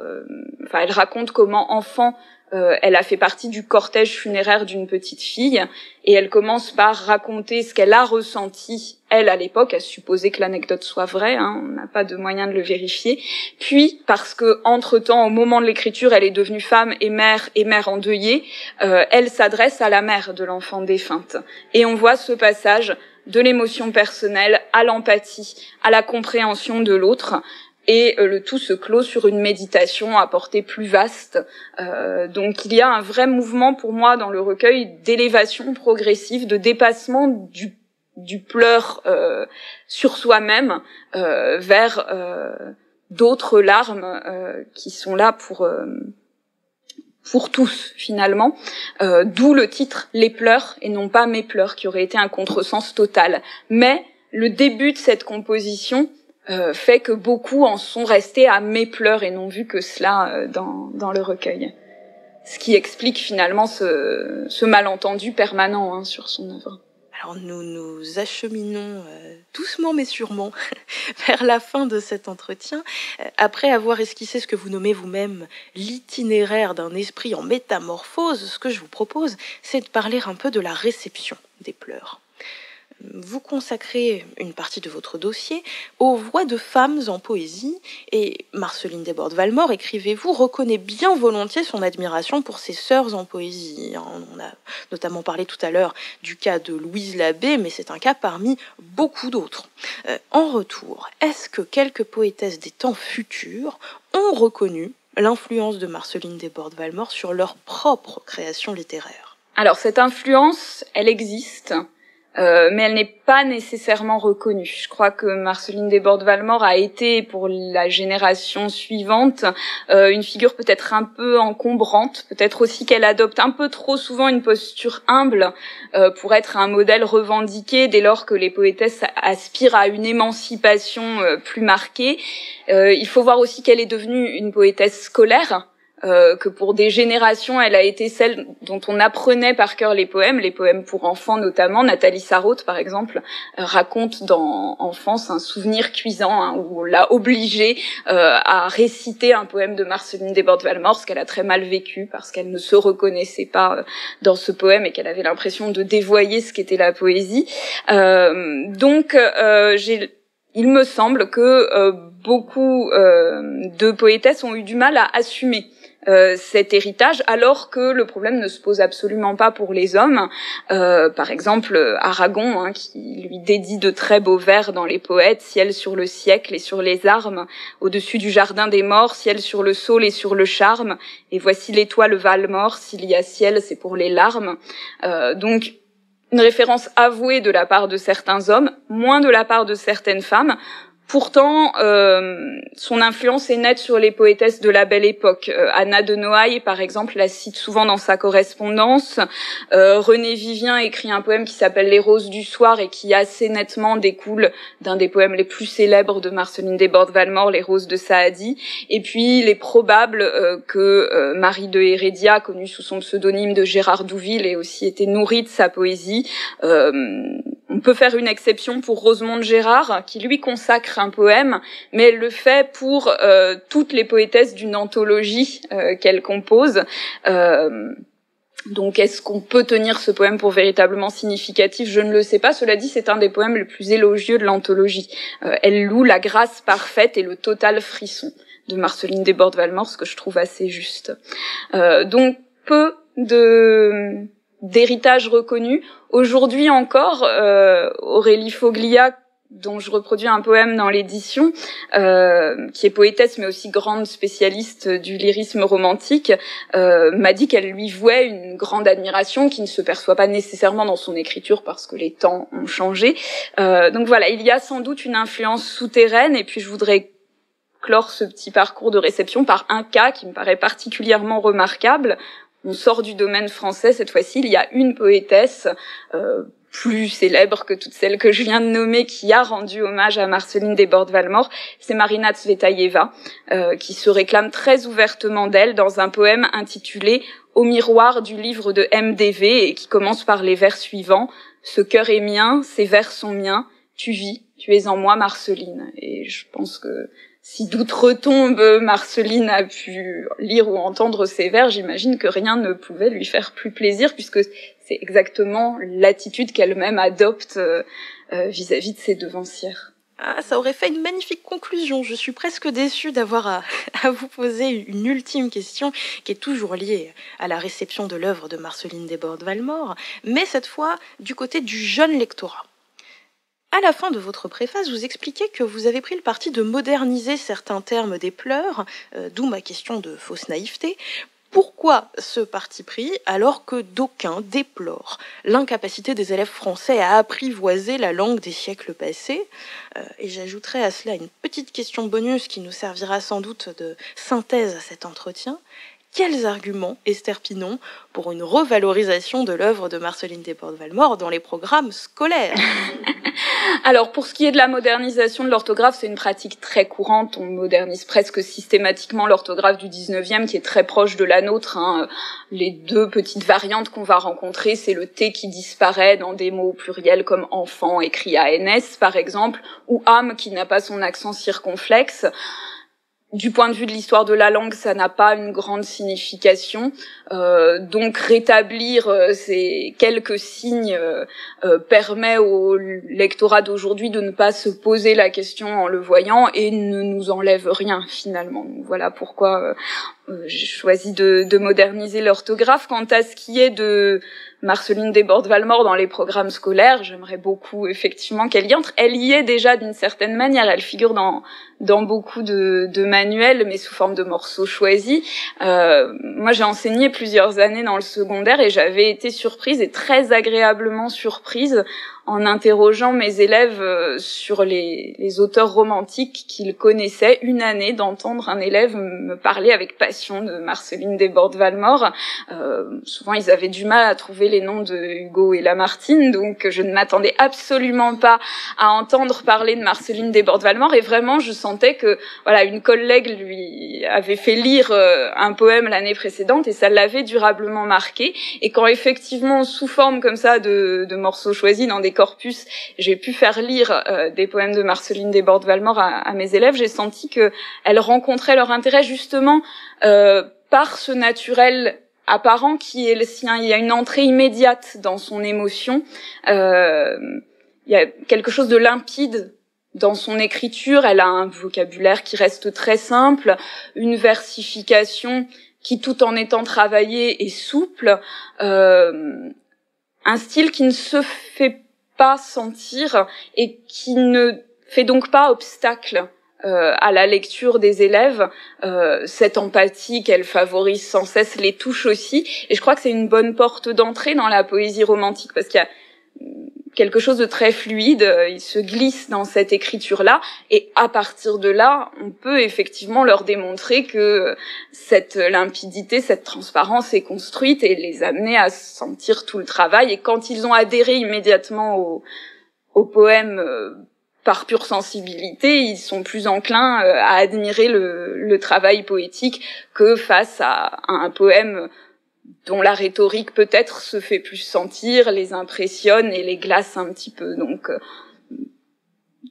enfin, elle raconte comment enfant euh, elle a fait partie du cortège funéraire d'une petite fille et elle commence par raconter ce qu'elle a ressenti elle à l'époque, à supposer que l'anecdote soit vraie, hein, on n'a pas de moyen de le vérifier. Puis parce que entre temps, au moment de l'écriture, elle est devenue femme et mère et mère endeuillée, euh, elle s'adresse à la mère de l'enfant défunte et on voit ce passage de l'émotion personnelle à l'empathie, à la compréhension de l'autre et euh, le tout se clôt sur une méditation à portée plus vaste. Euh, donc il y a un vrai mouvement pour moi dans le recueil d'élévation progressive, de dépassement du, du pleur euh, sur soi-même euh, vers euh, d'autres larmes qui sont là pour pour tous finalement, d'où le titre Les pleurs et non pas Mes pleurs, qui aurait été un contresens total. Mais le début de cette composition euh, fait que beaucoup en sont restés à mes pleurs et n'ont vu que cela euh, dans, dans le recueil. Ce qui explique finalement ce, ce malentendu permanent hein, sur son œuvre. Alors nous nous acheminons euh, doucement mais sûrement vers la fin de cet entretien. après avoir esquissé ce que vous nommez vous-même l'itinéraire d'un esprit en métamorphose, ce que je vous propose, c'est de parler un peu de la réception des pleurs vous consacrez une partie de votre dossier aux voix de femmes en poésie et Marceline Desbordes-Valmore, écrivez-vous, reconnaît bien volontiers son admiration pour ses sœurs en poésie. On a notamment parlé tout à l'heure du cas de Louise Labbé, mais c'est un cas parmi beaucoup d'autres. Euh, en retour, est-ce que quelques poétesses des temps futurs ont reconnu l'influence de Marceline Desbordes-Valmore sur leur propre création littéraire? Alors cette influence, elle existe. Euh, mais elle n'est pas nécessairement reconnue. Je crois que Marceline Desbordes-Valmore a été, pour la génération suivante, euh, une figure peut-être un peu encombrante, peut-être aussi qu'elle adopte un peu trop souvent une posture humble euh, pour être un modèle revendiqué dès lors que les poétesses aspirent à une émancipation plus marquée. il faut voir aussi qu'elle est devenue une poétesse scolaire, euh, que pour des générations, elle a été celle dont on apprenait par cœur les poèmes, les poèmes pour enfants notamment. Nathalie Sarraute, par exemple, euh, raconte dans Enfance un souvenir cuisant hein, où on l'a obligée euh, à réciter un poème de Marceline Desbordes-Valmore, ce qu'elle a très mal vécu parce qu'elle ne se reconnaissait pas dans ce poème et qu'elle avait l'impression de dévoyer ce qu'était la poésie. donc, il me semble que beaucoup de poétesses ont eu du mal à assumer euh, cet héritage, alors que le problème ne se pose absolument pas pour les hommes. Euh, par exemple, Aragon, hein, qui lui dédie de très beaux vers dans les poètes, ciel sur le siècle et sur les armes, au-dessus du jardin des morts, ciel sur le saule et sur le charme, et voici l'étoile Valmore, s'il y a ciel, c'est pour les larmes. Euh, donc, une référence avouée de la part de certains hommes, moins de la part de certaines femmes. Pourtant, euh, son influence est nette sur les poétesses de la Belle Époque. Euh, Anna de Noailles, par exemple, la cite souvent dans sa correspondance. Euh, René Vivien écrit un poème qui s'appelle Les Roses du Soir et qui assez nettement découle d'un des poèmes les plus célèbres de Marceline Desbordes-Valmore, Les Roses de Saadi. Et puis, il est probable euh, que Marie de Hérédia, connue sous son pseudonyme de Gérard Douville, ait aussi été nourrie de sa poésie. On peut faire une exception pour Rosemonde Gérard, qui lui consacre un poème, mais elle le fait pour euh, toutes les poétesses d'une anthologie euh, qu'elle compose. Euh, Donc est-ce qu'on peut tenir ce poème pour véritablement significatif? Je ne le sais pas. Cela dit, c'est un des poèmes les plus élogieux de l'anthologie. Euh, elle loue la grâce parfaite et le total frisson de Marceline Desbordes-Valmore, ce que je trouve assez juste. Euh, donc peu de d'héritage reconnu. Aujourd'hui encore, euh, Aurélie Foglia dont je reproduis un poème dans l'édition, euh, qui est poétesse mais aussi grande spécialiste du lyrisme romantique, euh, m'a dit qu'elle lui vouait une grande admiration qui ne se perçoit pas nécessairement dans son écriture parce que les temps ont changé. Euh, donc voilà, il y a sans doute une influence souterraine et puis je voudrais clore ce petit parcours de réception par un cas qui me paraît particulièrement remarquable. On sort du domaine français cette fois-ci. Il y a une poétesse euh, plus célèbre que toutes celles que je viens de nommer, qui a rendu hommage à Marceline Desbordes-Valmore, c'est Marina Tsvetaeva, euh, qui se réclame très ouvertement d'elle dans un poème intitulé Au miroir du livre de MDV et qui commence par les vers suivants. Ce cœur est mien, ces vers sont miens, tu vis, tu es en moi Marceline. Et je pense que si d'outre-tombe Marceline a pu lire ou entendre ces vers, j'imagine que rien ne pouvait lui faire plus plaisir puisque c'est exactement l'attitude qu'elle-même adopte euh, euh, vis-à-vis de ses devancières. Ah, ça aurait fait une magnifique conclusion. Je suis presque déçue d'avoir à, à, vous poser une ultime question qui est toujours liée à la réception de l'œuvre de Marceline Desbordes-Valmore, mais cette fois du côté du jeune lectorat. À la fin de votre préface, vous expliquez que vous avez pris le parti de moderniser certains termes des pleurs, euh, d'où ma question de fausse naïveté. Pourquoi ce parti pris alors que d'aucuns déplorent l'incapacité des élèves français à apprivoiser la langue des siècles passés? Euh, Et j'ajouterai à cela une petite question bonus qui nous servira sans doute de synthèse à cet entretien. Quels arguments Esther Pinon pour une revalorisation de l'œuvre de Marceline Desbordes-Valmore dans les programmes scolaires? Alors, pour ce qui est de la modernisation de l'orthographe, c'est une pratique très courante. On modernise presque systématiquement l'orthographe du 19e, qui est très proche de la nôtre. Hein. Les deux petites variantes qu'on va rencontrer, c'est le T qui disparaît dans des mots pluriels comme enfant écrit ANS, par exemple, ou âme qui n'a pas son accent circonflexe du point de vue de l'histoire de la langue, ça n'a pas une grande signification. Euh, donc rétablir euh, ces quelques signes euh, euh, permet au lectorat d'aujourd'hui de ne pas se poser la question en le voyant et ne nous enlève rien finalement. Voilà pourquoi euh, j'ai choisi de, de moderniser l'orthographe. Quant à ce qui est de Marceline Desbordes-Valmore dans les programmes scolaires, j'aimerais beaucoup effectivement qu'elle y entre. Elle y est déjà d'une certaine manière. Elle figure dans dans beaucoup de, de manuels, mais sous forme de morceaux choisis. Euh, moi, j'ai enseigné plusieurs années dans le secondaire et j'avais été surprise et très agréablement surprise en interrogeant mes élèves euh, sur les, les auteurs romantiques qu'ils connaissaient, une année d'entendre un élève me parler avec passion de Marceline Desbordes-Valmore. Euh, souvent, ils avaient du mal à trouver les noms de Hugo et Lamartine, donc je ne m'attendais absolument pas à entendre parler de Marceline Desbordes-Valmore. Et vraiment, je sentais que voilà, une collègue lui avait fait lire euh, un poème l'année précédente et ça l'avait durablement marqué. Et quand effectivement, sous forme comme ça de, de morceaux choisis dans des corpus, j'ai pu faire lire euh, des poèmes de Marceline Desbordes-Valmore à, à, mes élèves, j'ai senti que elles rencontraient leur intérêt justement euh, par ce naturel apparent qui est le sien. Il y a une entrée immédiate dans son émotion. Euh, il y a quelque chose de limpide dans son écriture. Elle a un vocabulaire qui reste très simple, une versification qui, tout en étant travaillée, est souple. Euh, un style qui ne se fait pas sentir et qui ne fait donc pas obstacle euh, à la lecture des élèves. Euh, cette empathie qu'elle favorise sans cesse les touche aussi. Et je crois que c'est une bonne porte d'entrée dans la poésie romantique parce qu'il y a quelque chose de très fluide, euh, il se glisse dans cette écriture-là, et à partir de là, on peut effectivement leur démontrer que cette limpidité, cette transparence est construite et les amener à sentir tout le travail. Et quand ils ont adhéré immédiatement au, poème euh, par pure sensibilité, ils sont plus enclins euh, à admirer le, travail poétique que face à un poème dont la rhétorique peut-être se fait plus sentir, les impressionne et les glace un petit peu. Donc, euh,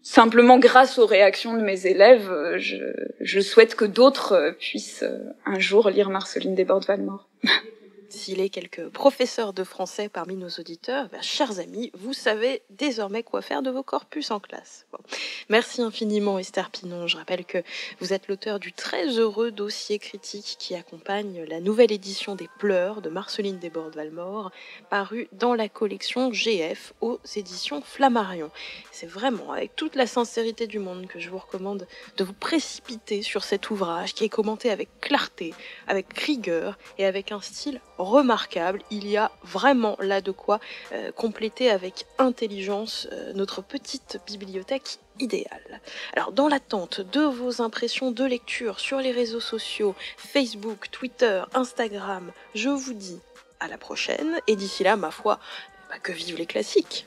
simplement grâce aux réactions de mes élèves, euh, je, je souhaite que d'autres euh, puissent un jour lire Marceline Desbordes-Valmore. s'il est quelques professeurs de français parmi nos auditeurs, ben, chers amis, vous savez désormais quoi faire de vos corpus en classe. Merci infiniment Esther Pinon. Je rappelle que vous êtes l'auteur du très heureux dossier critique qui accompagne la nouvelle édition des Pleurs de Marceline Desbordes-Valmore, paru dans la collection GF aux éditions Flammarion. C'est vraiment avec toute la sincérité du monde que je vous recommande de vous précipiter sur cet ouvrage qui est commenté avec clarté, avec rigueur et avec un style remarquable. Il y a vraiment là de quoi euh, compléter avec intelligence euh, notre petite bibliothèque idéale. Alors dans l'attente de vos impressions de lecture sur les réseaux sociaux, Facebook, Twitter, Instagram, je vous dis à la prochaine et d'ici là, ma foi, bah, que vivent les classiques.